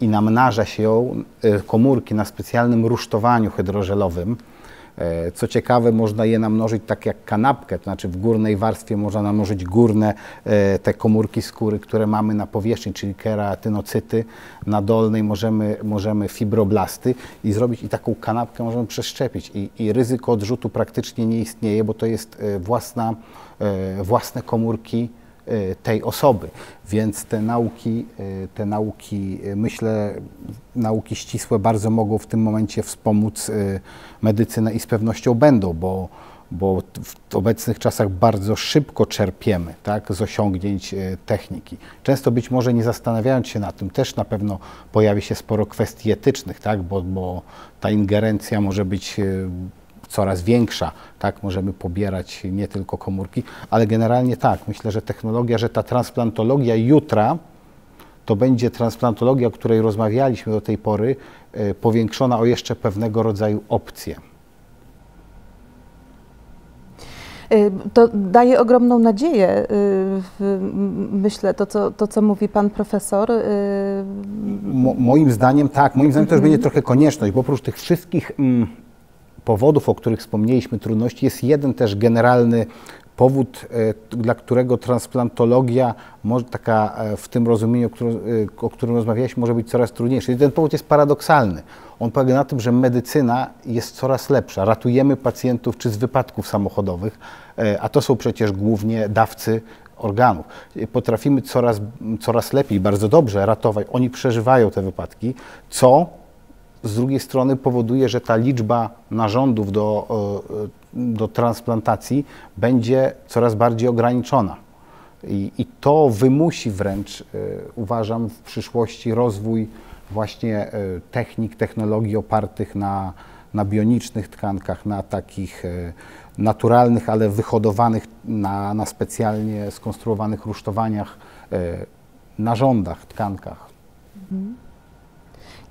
i namnaża się ją y, komórki na specjalnym rusztowaniu hydrożelowym. E, Co ciekawe, można je namnożyć tak jak kanapkę, to znaczy w górnej warstwie można namnożyć górne e, te komórki skóry, które mamy na powierzchni, czyli keratynocyty, na dolnej możemy, możemy fibroblasty i zrobić i taką kanapkę możemy przeszczepić. I, i ryzyko odrzutu praktycznie nie istnieje, bo to jest e, własna, własne komórki tej osoby. Więc te nauki, e, te nauki, e, myślę, nauki ścisłe bardzo mogą w tym momencie wspomóc medycynę i z pewnością będą, bo, bo w obecnych czasach bardzo szybko czerpiemy tak, z osiągnięć techniki. Często być może nie zastanawiając się nad tym, też na pewno pojawi się sporo kwestii etycznych, tak, bo, bo ta ingerencja może być coraz większa, tak, możemy pobierać nie tylko komórki, ale generalnie tak, myślę, że technologia, że ta transplantologia jutra to będzie transplantologia, o której rozmawialiśmy do tej pory, e, powiększona o jeszcze pewnego rodzaju opcje. Y, To daje ogromną nadzieję, m- myślę, to co, to co mówi pan profesor. Mo, moim zdaniem tak, moim zdaniem to już będzie trochę konieczność, bo oprócz tych wszystkich mm, powodów, o których wspomnieliśmy, trudności, jest jeden też generalny powód, e, dla którego transplantologia może taka e, w tym rozumieniu, o którym, e, o którym rozmawialiśmy, może być coraz trudniejsza. I ten powód jest paradoksalny. On polega na tym, że medycyna jest coraz lepsza. Ratujemy pacjentów czy z wypadków samochodowych, a to są przecież głównie dawcy organów. Potrafimy coraz, coraz lepiej, bardzo dobrze ratować. Oni przeżywają te wypadki, co z drugiej strony powoduje, że ta liczba narządów do, e, do transplantacji będzie coraz bardziej ograniczona. I, I to wymusi wręcz, e, uważam, w przyszłości rozwój właśnie e, technik, technologii opartych na, na bionicznych tkankach, na takich naturalnych, ale wyhodowanych na, na specjalnie skonstruowanych rusztowaniach, narządach, tkankach.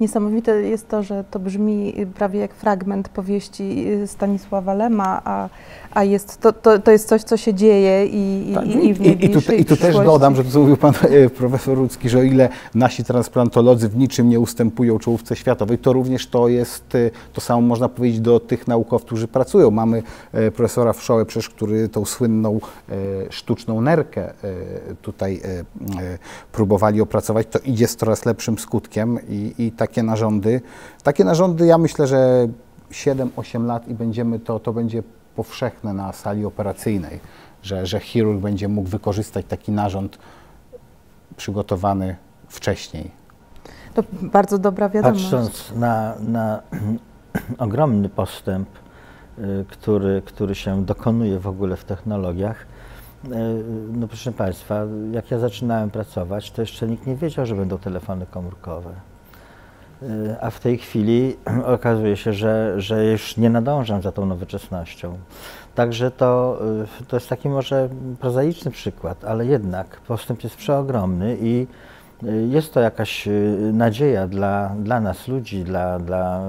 Niesamowite jest to, że to brzmi prawie jak fragment powieści y, Stanisława Lema, a, a jest to, to, to jest coś, co się dzieje i, i, Tak, i, i w i, i, tu, I tu też dodam, że to co mówił pan e, profesor Rudzki, że o ile nasi transplantolodzy w niczym nie ustępują czołówce światowej, to również to jest, e, to samo można powiedzieć do tych naukowców, którzy pracują. Mamy e, profesora Wszołę, przecież, który tą słynną e, sztuczną nerkę tutaj próbowali opracować, to idzie z coraz lepszym skutkiem i, i takie narządy, takie narządy ja myślę, że 7-8 lat i będziemy to, to będzie powszechne na sali operacyjnej, że, że chirurg będzie mógł wykorzystać taki narząd przygotowany wcześniej. To bardzo dobra wiadomość. Patrząc na, na ogromny postęp, y, który, który się dokonuje w ogóle w technologiach, y, no proszę Państwa, jak ja zaczynałem pracować, to jeszcze nikt nie wiedział, że będą telefony komórkowe. A w tej chwili okazuje się, że, że już nie nadążam za tą nowoczesnością. Także to, y, to jest taki może prozaiczny przykład, ale jednak postęp jest przeogromny i y, jest to jakaś y, nadzieja dla, dla nas, ludzi, dla, dla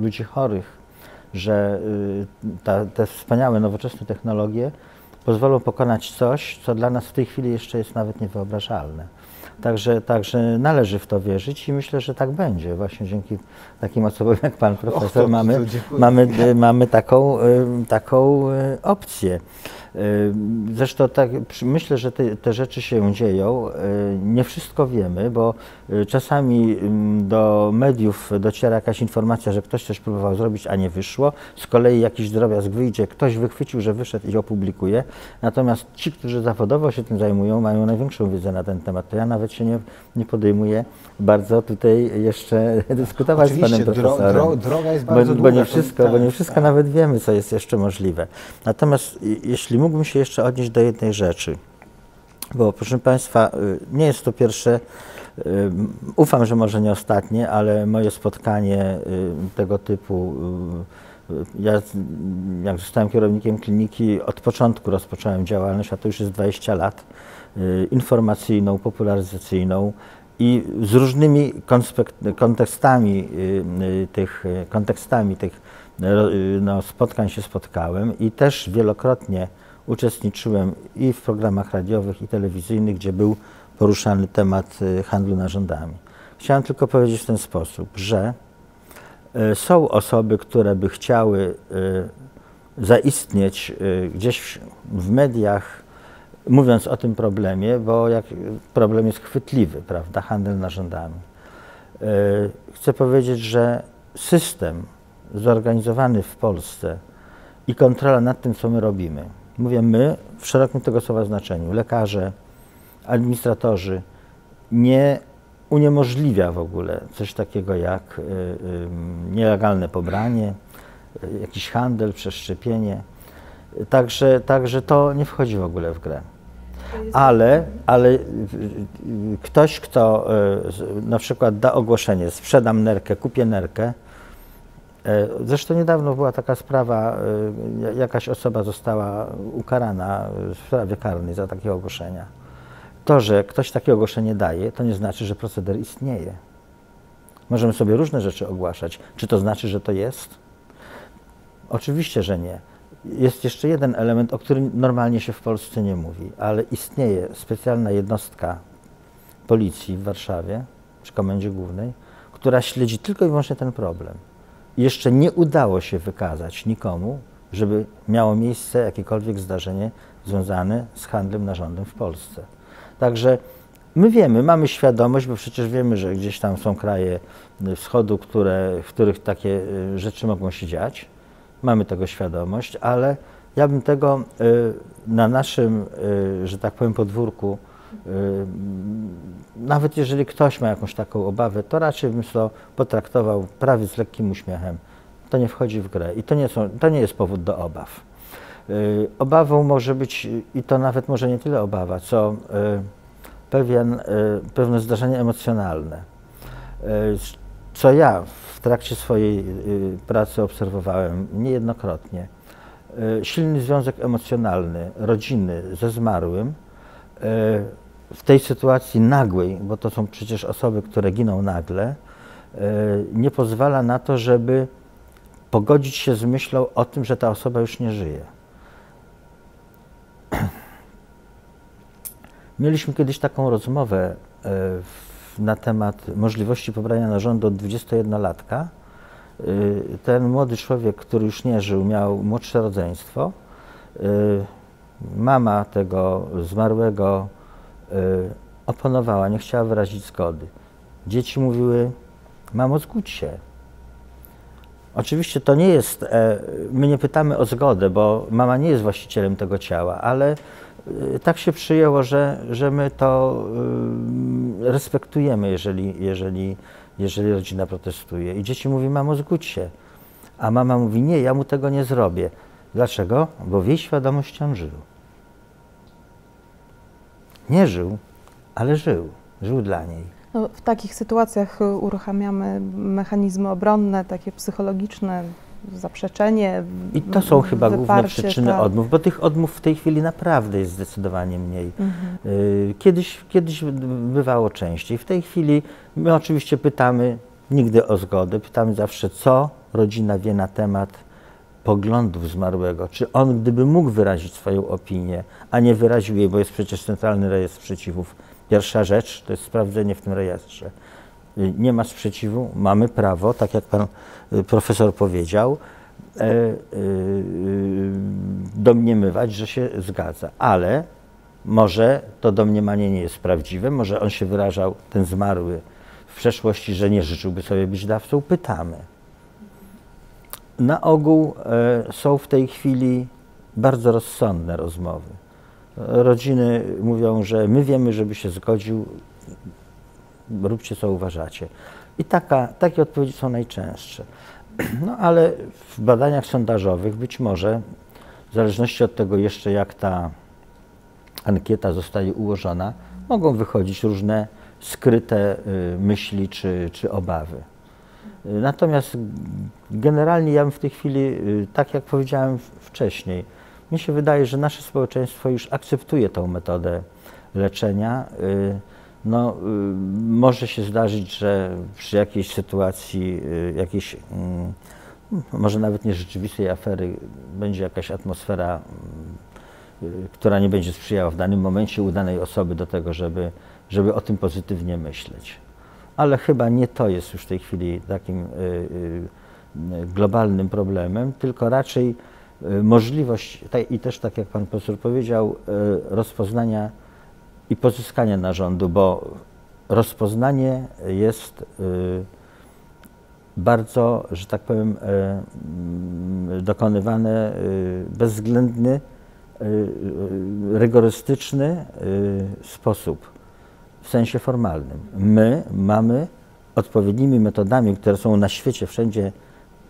ludzi chorych, że ta, te wspaniałe, nowoczesne technologie pozwolą pokonać coś, co dla nas w tej chwili jeszcze jest nawet niewyobrażalne. Także, także należy w to wierzyć i myślę, że tak będzie. Właśnie dzięki takim osobom jak pan profesor to- mamy, to mamy, mamy taką, y, taką y, opcję. Zresztą tak, myślę, że te, te rzeczy się dzieją. Nie wszystko wiemy, bo y, czasami do mediów dociera jakaś informacja, że ktoś coś próbował zrobić, a nie wyszło. Z kolei jakiś drobiazg wyjdzie, ktoś wychwycił, że wyszedł i opublikuje. Natomiast ci, którzy zawodowo się tym zajmują, mają największą wiedzę na ten temat. To ja nawet się nie, nie podejmuję bardzo tutaj jeszcze dyskutować z panem Oczywiście, dro, profesorem. dro, droga jest Bo, bardzo bo długa. nie to- wszystko, bo tak, nie wszystko tak. nawet wiemy, co jest jeszcze możliwe. Natomiast jeśli mógłbym się jeszcze odnieść do jednej rzeczy, bo proszę Państwa, y, nie jest to pierwsze, y, ufam, że może nie ostatnie, ale moje spotkanie y, tego typu. Ja, jak zostałem kierownikiem kliniki, od początku rozpocząłem działalność, a to już jest 20 lat, informacyjną, popularyzacyjną i z różnymi kontekstami tych, kontekstami tych no, spotkań się spotkałem i też wielokrotnie uczestniczyłem i w programach radiowych i telewizyjnych, gdzie był poruszany temat y, handlu narządami. Chciałem tylko powiedzieć w ten sposób, że Y, Są osoby, które by chciały y, zaistnieć gdzieś w- mediach, mówiąc o tym problemie, bo problem jest chwytliwy, prawda, handel narządami. Chcę powiedzieć, że system zorganizowany w Polsce i kontrola nad tym, co my robimy, mówię my w szerokim tego słowa znaczeniu, lekarze, administratorzy, nie uniemożliwia w ogóle coś takiego jak y, y, nielegalne pobranie, y, jakiś handel, przeszczepienie. Także, także to nie wchodzi w ogóle w grę. Ale, ale ktoś, kto na przykład da ogłoszenie, sprzedam nerkę, kupię nerkę, Zresztą niedawno była taka sprawa, y, jakaś osoba została ukarana w sprawie karnej za takie ogłoszenia. To, że ktoś takie ogłoszenie daje, to nie znaczy, że proceder istnieje. Możemy sobie różne rzeczy ogłaszać. Czy to znaczy, że to jest? Oczywiście, że nie. Jest jeszcze jeden element, o którym normalnie się w Polsce nie mówi, ale istnieje specjalna jednostka policji w Warszawie, przy Komendzie Głównej, która śledzi tylko i wyłącznie ten problem. Jeszcze nie udało się wykazać nikomu, żeby miało miejsce jakiekolwiek zdarzenie związane z handlem narządem w Polsce. Także my wiemy, mamy świadomość, bo przecież wiemy, że gdzieś tam są kraje wschodu, które, w których takie y, rzeczy mogą się dziać. Mamy tego świadomość, ale ja bym tego y, na naszym, y, że tak powiem, podwórku, nawet jeżeli ktoś ma jakąś taką obawę, to raczej bym to potraktował prawie z lekkim uśmiechem. To nie wchodzi w grę i to nie, są, to nie jest powód do obaw. Y, Obawą może być, i to nawet może nie tyle obawa, co y, pewien, y, pewne zdarzenie emocjonalne. Co ja w trakcie swojej pracy obserwowałem niejednokrotnie. Silny związek emocjonalny rodziny ze zmarłym w tej sytuacji nagłej, bo to są przecież osoby, które giną nagle, y, nie pozwala na to, żeby pogodzić się z myślą o tym, że ta osoba już nie żyje. Mieliśmy kiedyś taką rozmowę e, na temat możliwości pobrania narządu od 21-latka. Y, Ten młody człowiek, który już nie żył, miał młodsze rodzeństwo. Mama tego zmarłego oponowała, nie chciała wyrazić zgody. Dzieci mówiły, mamo zgódź się. Oczywiście to nie jest, e, my nie pytamy o zgodę, bo mama nie jest właścicielem tego ciała, ale e, tak się przyjęło, że, że my to e, respektujemy, jeżeli, jeżeli, jeżeli rodzina protestuje. I dzieci mówi, mamo zgódź się. A mama mówi, nie, ja mu tego nie zrobię. Dlaczego? Bo w jej świadomości on żył. Nie żył, ale żył. Żył dla niej. No, w takich sytuacjach y, uruchamiamy mechanizmy obronne, takie psychologiczne, zaprzeczenie. I to są chyba główne wyparcie, przyczyny tak. odmów, bo tych odmów w tej chwili naprawdę jest zdecydowanie mniej. Mhm. Y, Kiedyś, kiedyś bywało częściej. W tej chwili my oczywiście pytamy nigdy o zgodę, pytamy zawsze, co rodzina wie na temat poglądów zmarłego. Czy on, gdyby mógł wyrazić swoją opinię, a nie wyraził jej, bo jest przecież Centralny Rejestr Sprzeciwów. Pierwsza rzecz to jest sprawdzenie w tym rejestrze. Nie ma sprzeciwu, mamy prawo, tak jak pan y, profesor powiedział, e, y, y, domniemywać, że się zgadza, ale może to domniemanie nie jest prawdziwe, może on się wyrażał, ten zmarły, w przeszłości, że nie życzyłby sobie być dawcą, pytamy. Na ogół e, są w tej chwili bardzo rozsądne rozmowy. Rodziny mówią, że my wiemy, żeby się zgodził, róbcie co uważacie. I taka, takie odpowiedzi są najczęstsze. No ale w badaniach sondażowych być może, w zależności od tego jeszcze jak ta ankieta zostaje ułożona, mogą wychodzić różne skryte y, myśli czy, czy obawy. Natomiast generalnie ja bym w tej chwili, y, tak jak powiedziałem wcześniej, mi się wydaje, że nasze społeczeństwo już akceptuje tą metodę leczenia. Y, No, y, może się zdarzyć, że przy jakiejś sytuacji, jakiejś, mm, może nawet nierzeczywistej afery, będzie jakaś atmosfera, która nie będzie sprzyjała w danym momencie u danej osoby do tego, żeby, żeby o tym pozytywnie myśleć. Ale chyba nie to jest już w tej chwili takim y, y, globalnym problemem, tylko raczej możliwość, i też tak jak pan profesor powiedział, rozpoznania i pozyskania narządu, bo rozpoznanie jest bardzo, że tak powiem, dokonywane bezwzględny, rygorystyczny sposób w sensie formalnym. My mamy odpowiednimi metodami, które są na świecie wszędzie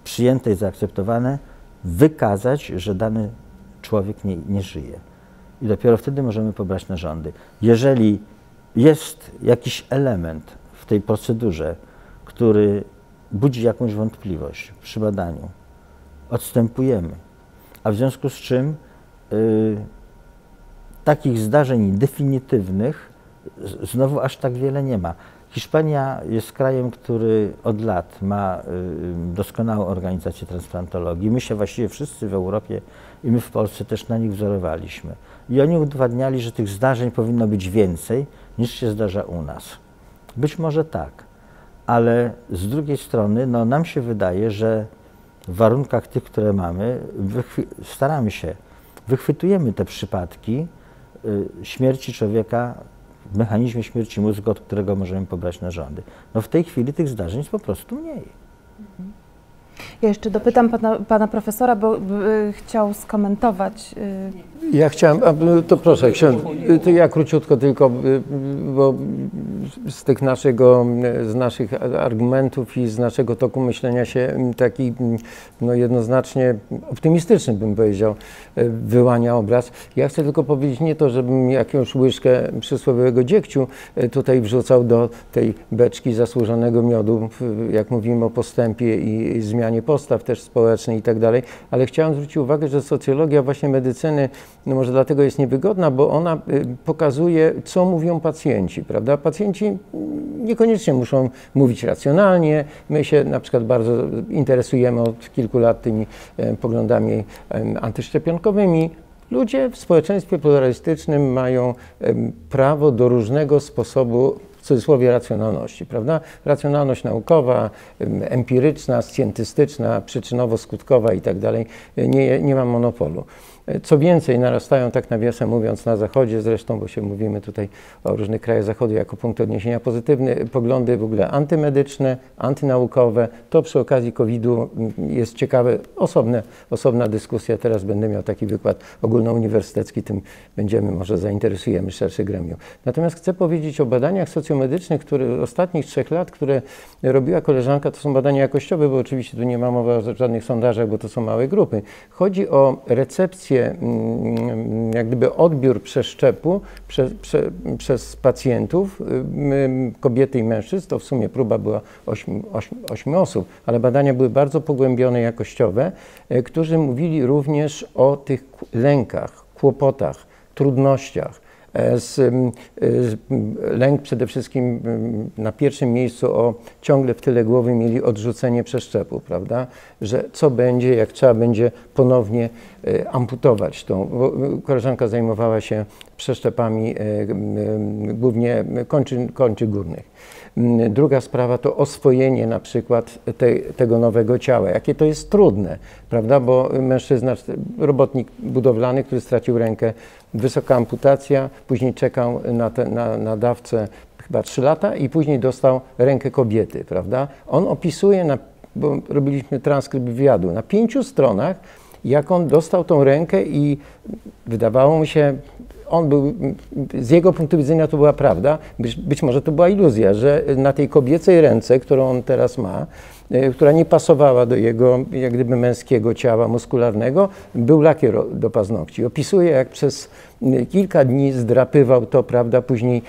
przyjęte i zaakceptowane, wykazać, że dany człowiek nie, nie żyje. I dopiero wtedy możemy pobrać narządy. Jeżeli jest jakiś element w tej procedurze, który budzi jakąś wątpliwość przy badaniu, odstępujemy. A w związku z czym y, takich zdarzeń definitywnych znowu aż tak wiele nie ma. Hiszpania jest krajem, który od lat ma y, doskonałą organizację transplantologii. My się właściwie wszyscy w Europie i my w Polsce też na nich wzorowaliśmy. I oni udowadniali, że tych zdarzeń powinno być więcej niż się zdarza u nas. Być może tak, ale z drugiej strony no, nam się wydaje, że w warunkach tych, które mamy, staramy się, wychwytujemy te przypadki y, śmierci człowieka mechanizmie śmierci mózgu, od którego możemy pobrać narządy. No w tej chwili tych zdarzeń jest po prostu mniej. Mhm. Ja jeszcze dopytam pana, pana profesora, bo by chciał skomentować. Y, ja chciałem, to proszę, to ja króciutko tylko, y, bo z tych naszego, z naszych argumentów i z naszego toku myślenia się taki no jednoznacznie optymistyczny bym powiedział wyłania obraz. Ja chcę tylko powiedzieć nie to, żebym jakąś łyżkę przysłowiowego dziegciu tutaj wrzucał do tej beczki zasłużonego miodu, jak mówimy o postępie i zmianie postaw też społecznej i tak dalej, ale chciałem zwrócić uwagę, że socjologia właśnie medycyny, no może dlatego jest niewygodna, bo ona y, pokazuje, co mówią pacjenci, prawda? Pacjenci niekoniecznie muszą mówić racjonalnie. My się na przykład bardzo interesujemy od kilku lat tymi e, poglądami antyszczepionkowymi. Ludzie w społeczeństwie pluralistycznym mają prawo do różnego sposobu w cudzysłowie racjonalności, prawda? Racjonalność naukowa, empiryczna, scjentystyczna, przyczynowo-skutkowa i tak dalej nie, nie ma monopolu. Co więcej, narastają, tak nawiasem mówiąc, na Zachodzie, zresztą, bo się mówimy tutaj o różnych krajach Zachodu jako punkt odniesienia pozytywny, poglądy w ogóle antymedyczne, antynaukowe. To przy okazji COVID-u jest ciekawe, osobne, osobna dyskusja. Teraz będę miał taki wykład ogólnouniwersytecki, tym będziemy, może zainteresujemy szerszy gremium. Natomiast chcę powiedzieć o badaniach socjomedycznych, które ostatnich trzech lat, które robiła koleżanka, to są badania jakościowe, bo oczywiście tu nie ma mowy o żadnych sondażach, bo to są małe grupy. Chodzi o recepcję Mm, jak gdyby odbiór przeszczepu prze, prze, przez pacjentów, y, kobiety i mężczyzn, to w sumie próba była 8, 8, 8 osób, ale badania były bardzo pogłębione, jakościowe, y, którzy mówili również o tych lękach, kłopotach, trudnościach, z, z, lęk przede wszystkim na pierwszym miejscu o ciągle w tyle głowy mieli odrzucenie przeszczepu, prawda? Że co będzie, jak trzeba będzie ponownie e, amputować tą. Bo koleżanka zajmowała się przeszczepami e, głównie kończy, kończy górnych. Druga sprawa to oswojenie na przykład te, tego nowego ciała. Jakie to jest trudne, prawda? Bo mężczyzna, robotnik budowlany, który stracił rękę, wysoka amputacja, później czekał na, te, na, na chyba 3 lata i później dostał rękę kobiety, prawda? On opisuje, na, bo robiliśmy transkrypt wywiadu, na pięciu stronach, jak on dostał tą rękę i wydawało mu się, on był, z jego punktu widzenia to była prawda, być, być może to była iluzja, że na tej kobiecej ręce, którą on teraz ma, która nie pasowała do jego jak gdyby męskiego ciała muskularnego, był lakier do paznokci. Opisuje, jak przez kilka dni zdrapywał to, prawda, później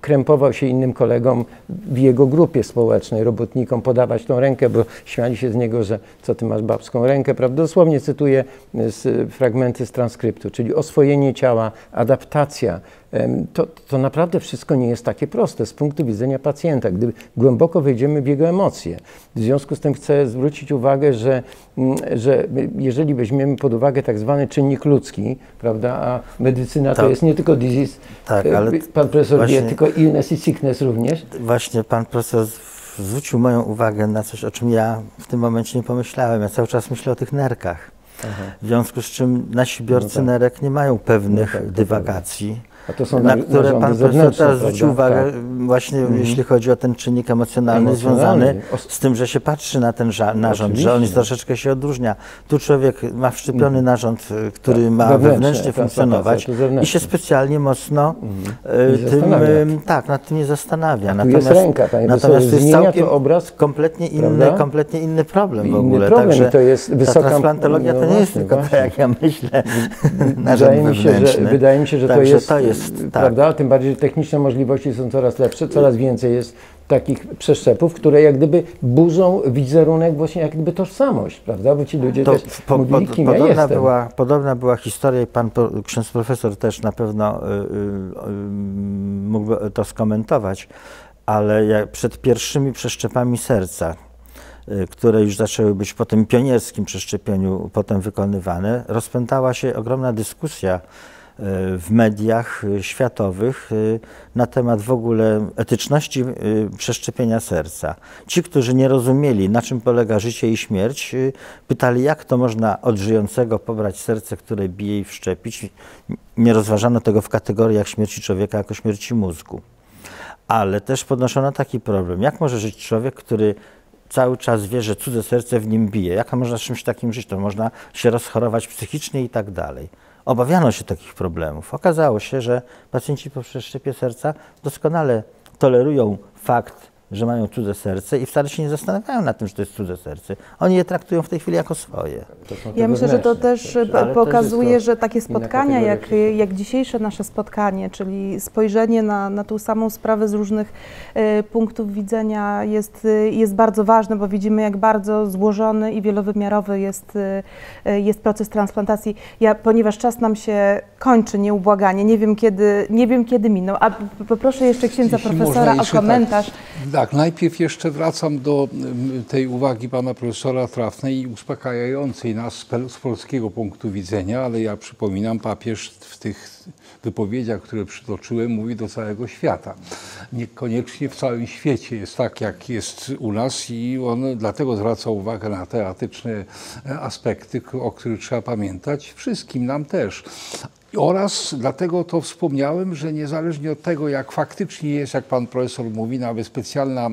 krępował się innym kolegom w jego grupie społecznej, robotnikom, podawać tą rękę, bo śmiali się z niego, że co ty masz babską rękę, prawda, dosłownie cytuję z fragmenty z transkryptu, czyli oswojenie ciała, adaptacja, to, to naprawdę wszystko nie jest takie proste z punktu widzenia pacjenta, gdy głęboko wejdziemy w jego emocje. W związku z tym chcę zwrócić uwagę, że, mm, że jeżeli weźmiemy pod uwagę tak zwany czynnik ludzki, prawda, a medycyna tak. to jest nie tylko disease, tak, ale pan profesor właśnie, wie, tylko illness i sickness również. Właśnie pan profesor zwrócił moją uwagę na coś, o czym ja w tym momencie nie pomyślałem. Ja cały czas myślę o tych nerkach. W związku z czym nasi biorcy No tak. nerek nie mają pewnych No tak, dywagacji. A to na na- które pan profesor teraz zwrócił uwagę, Tak. właśnie jeśli chodzi o ten czynnik emocjonalny, Emocjonalny. związany z tym, że się patrzy na ten narząd, że on troszeczkę się odróżnia. Tu człowiek ma wszczepiony narząd, y, który ma Wewnętrzny, wewnętrznie transplantacja funkcjonować to i się specjalnie mocno Nie y, tym, tak, nad tym nie zastanawia. tu jest ręka, panie profesorze, to jest to całkiem obraz, kompletnie inny, prawda? kompletnie inny problem w ogóle. problem Także to jest ta wysoka- transplantologia to no nie jest właśnie, tylko tak, jak ja myślę, narząd Wydaje mi, się, że, wydaje mi się, że to jest, to jest tak. prawda? Tym bardziej, że techniczne możliwości są coraz lepsze, coraz więcej jest takich przeszczepów, które jak gdyby burzą wizerunek, właśnie jak gdyby tożsamość, prawda? Bo ci ludzie To też po, mówili, kim ja podobna, jestem. była, podobna była historia i pan ksiądz profesor też na pewno y, y, y, mógłby to skomentować, ale jak przed pierwszymi przeszczepami serca, y, które już zaczęły być po tym pionierskim przeszczepieniu potem wykonywane, rozpętała się ogromna dyskusja w mediach y, światowych y, na temat w ogóle etyczności przeszczepienia serca. Ci, którzy nie rozumieli, na czym polega życie i śmierć, pytali, jak to można od żyjącego pobrać serce, które bije i wszczepić. Nie rozważano tego w kategoriach śmierci człowieka jako śmierci mózgu. Ale też podnoszono taki problem. Jak może żyć człowiek, który cały czas wie, że cudze serce w nim bije? Jak można z czymś takim żyć? To można się rozchorować psychicznie i tak dalej. Obawiano się takich problemów. Okazało się, że pacjenci po przeszczepie serca doskonale tolerują fakt, że mają cudze serce i wcale się nie zastanawiają nad tym, że to jest cudze serce. Oni je traktują w tej chwili jako swoje. Ja myślę, że to też Ale też pokazuje, to że takie spotkania, jak, jak dzisiejsze nasze spotkanie, czyli spojrzenie na, na tą samą sprawę z różnych e, punktów widzenia jest, e, jest bardzo ważne, bo widzimy, jak bardzo złożony i wielowymiarowy jest, e, e, jest proces transplantacji. Ja, ponieważ czas nam się kończy nieubłaganie, nie wiem kiedy, nie wiem kiedy minął, a poproszę jeszcze księdza Jeśli profesora o jeszcze komentarz. Tak, tak, najpierw jeszcze wracam do tej uwagi pana profesora trafnej i uspokajającej nas z, polskiego punktu widzenia, ale ja przypominam, papież w tych wypowiedziach, które przytoczyłem, mówi do całego świata. Niekoniecznie w całym świecie jest tak, jak jest u nas i on dlatego zwraca uwagę na te etyczne e, aspekty, o których trzeba pamiętać, wszystkim nam też. Oraz dlatego to wspomniałem, że niezależnie od tego, jak faktycznie jest, jak pan profesor mówi, nawet specjalna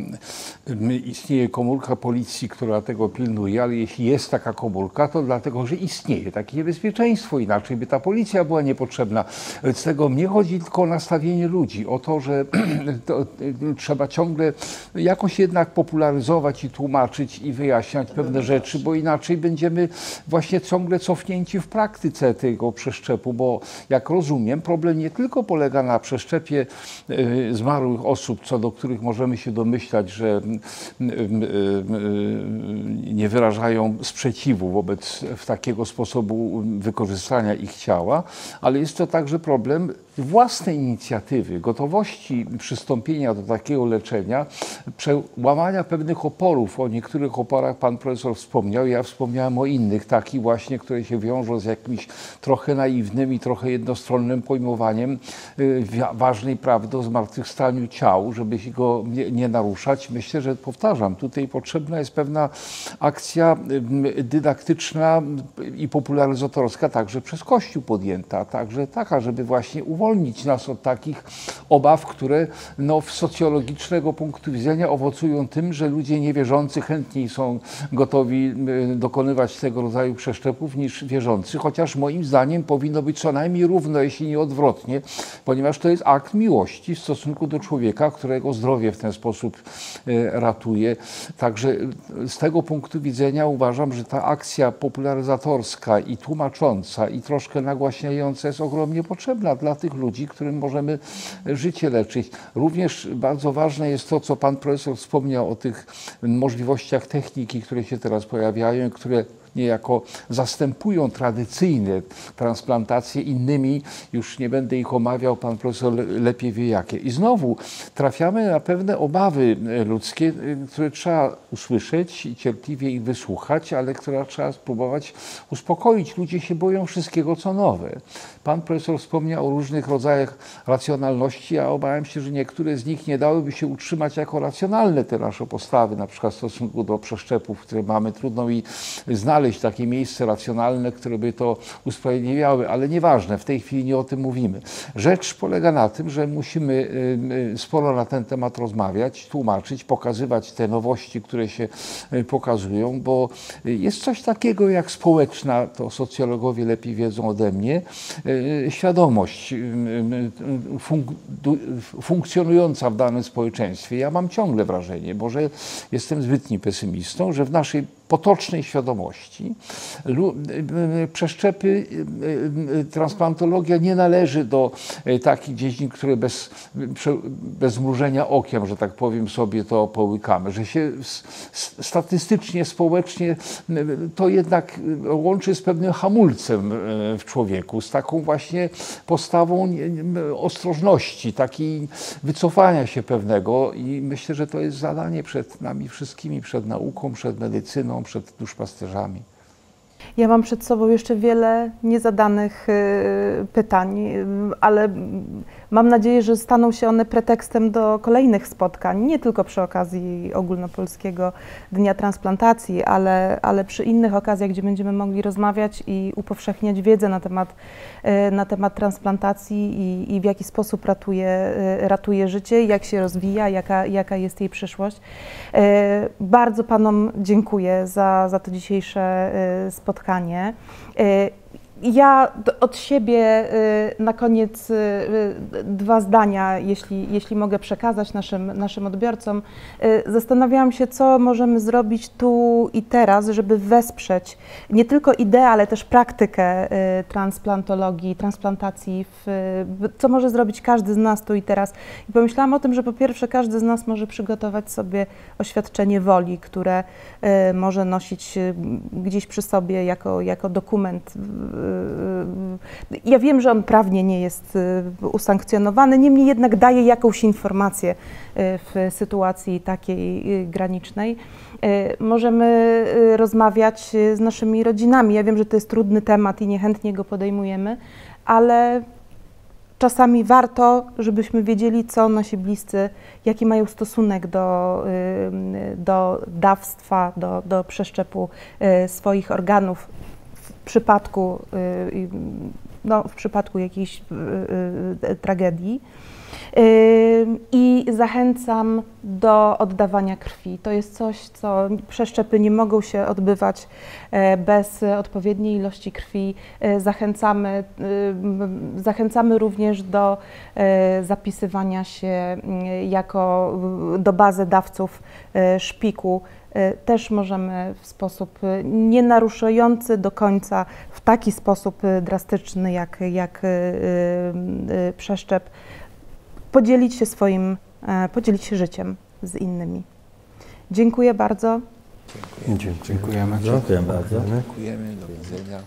istnieje komórka policji, która tego pilnuje, ale jeśli jest taka komórka, to dlatego, że istnieje takie niebezpieczeństwo, inaczej by ta policja była niepotrzebna. Z tego mnie chodzi tylko o nastawienie ludzi, o to, że to, y, trzeba ciągle jakoś jednak popularyzować i tłumaczyć i wyjaśniać pewne rzeczy, bo inaczej będziemy właśnie ciągle cofnięci w praktyce tego przeszczepu, bo jak rozumiem, problem nie tylko polega na przeszczepie y, zmarłych osób, co do których możemy się domyślać, że mm, mm, y, nie wyrażają sprzeciwu wobec takiego sposobu wykorzystania ich ciała, ale jest to także problem własnej inicjatywy, gotowości przystąpienia do takiego leczenia, przełamania pewnych oporów. O niektórych oporach pan profesor wspomniał, ja wspomniałem o innych, takich właśnie, które się wiążą z jakimś trochę naiwnym i trochę jednostronnym pojmowaniem y, ważnej prawdy o zmartwychwstaniu ciał, żeby się go nie, nie naruszać. Myślę, że powtarzam, tutaj potrzebna jest pewna akcja dydaktyczna i popularyzatorska także przez Kościół podjęta, także taka, żeby właśnie uwolnić nas od takich obaw, które no, w socjologicznego punktu widzenia owocują tym, że ludzie niewierzący chętniej są gotowi y, dokonywać tego rodzaju przeszczepów niż wierzący, chociaż moim zdaniem powinno być co najmniej równo, jeśli nie odwrotnie, ponieważ to jest akt miłości w stosunku do człowieka, którego zdrowie w ten sposób y, ratuje. Także y, z tego punktu widzenia uważam, że ta akcja popularyzatorska i tłumacząca i troszkę nagłaśniająca jest ogromnie potrzebna dla tych ludzi, którym możemy życie leczyć. Również bardzo ważne jest to, co pan profesor wspomniał o tych możliwościach techniki, które się teraz pojawiają, które niejako zastępują tradycyjne transplantacje innymi, już nie będę ich omawiał, pan profesor lepiej wie jakie. I znowu trafiamy na pewne obawy ludzkie, które trzeba usłyszeć i cierpliwie ich wysłuchać, ale które trzeba spróbować uspokoić. Ludzie się boją wszystkiego, co nowe. Pan profesor wspomniał o różnych rodzajach racjonalności, a obawiam się, że niektóre z nich nie dałyby się utrzymać jako racjonalne te nasze postawy, na przykład w stosunku do przeszczepów, które mamy. Trudno mi znaleźć takie miejsce racjonalne, które by to usprawiedliwiały, ale nieważne, w tej chwili nie o tym mówimy. Rzecz polega na tym, że musimy y, y, sporo na ten temat rozmawiać, tłumaczyć, pokazywać te nowości, które się y, pokazują, bo jest coś takiego jak społeczna, to socjologowie lepiej wiedzą ode mnie, świadomość funk funkcjonująca w danym społeczeństwie. Ja mam ciągle wrażenie, może jestem zbytni pesymistą, że w naszej potocznej świadomości. Przeszczepy, transplantologia nie należy do takich dziedzin, które bez, bez mrużenia okiem, że tak powiem, sobie to połykamy, że się statystycznie, społecznie to jednak łączy z pewnym hamulcem w człowieku, z taką właśnie postawą ostrożności, takiej wycofania się pewnego i myślę, że to jest zadanie przed nami wszystkimi, przed nauką, przed medycyną, przed duszpasterzami. Ja mam przed sobą jeszcze wiele niezadanych y, pytań, y, ale mam nadzieję, że staną się one pretekstem do kolejnych spotkań, nie tylko przy okazji ogólnopolskiego Dnia Transplantacji, ale, ale przy innych okazjach, gdzie będziemy mogli rozmawiać i upowszechniać wiedzę na temat, y, na temat transplantacji i, i w jaki sposób ratuje, ratuje życie, jak się rozwija, jaka, jaka jest jej przyszłość. Bardzo Panom dziękuję za, za to dzisiejsze spotkanie ja od siebie y, na koniec y, dwa zdania, jeśli, jeśli mogę przekazać naszym, naszym odbiorcom. Zastanawiałam się, co możemy zrobić tu i teraz, żeby wesprzeć nie tylko ideę, ale też praktykę transplantologii, transplantacji, w, co może zrobić każdy z nas tu i teraz. I pomyślałam o tym, że po pierwsze każdy z nas może przygotować sobie oświadczenie woli, które może nosić gdzieś przy sobie jako, jako dokument ja wiem, że on prawnie nie jest y, usankcjonowany, niemniej jednak daje jakąś informację y, w sytuacji takiej y, granicznej. Możemy rozmawiać z naszymi rodzinami. Ja wiem, że to jest trudny temat i niechętnie go podejmujemy, ale czasami warto, żebyśmy wiedzieli, co nasi bliscy, jaki mają stosunek do, do dawstwa, do, do przeszczepu swoich organów przypadku, y, no, w przypadku jakiejś y, y, tragedii. I zachęcam do oddawania krwi. To jest coś, co przeszczepy nie mogą się odbywać e, bez odpowiedniej ilości krwi. E, zachęcamy, zachęcamy również do e, zapisywania się jako do bazy dawców szpiku też możemy w sposób y, nie naruszający do końca, w taki sposób y, drastyczny jak, jak przeszczep, podzielić się swoim, e, podzielić się życiem z innymi. Dziękuję bardzo. Dziękujemy. Dziękujemy bardzo. Dziękujemy, do widzenia.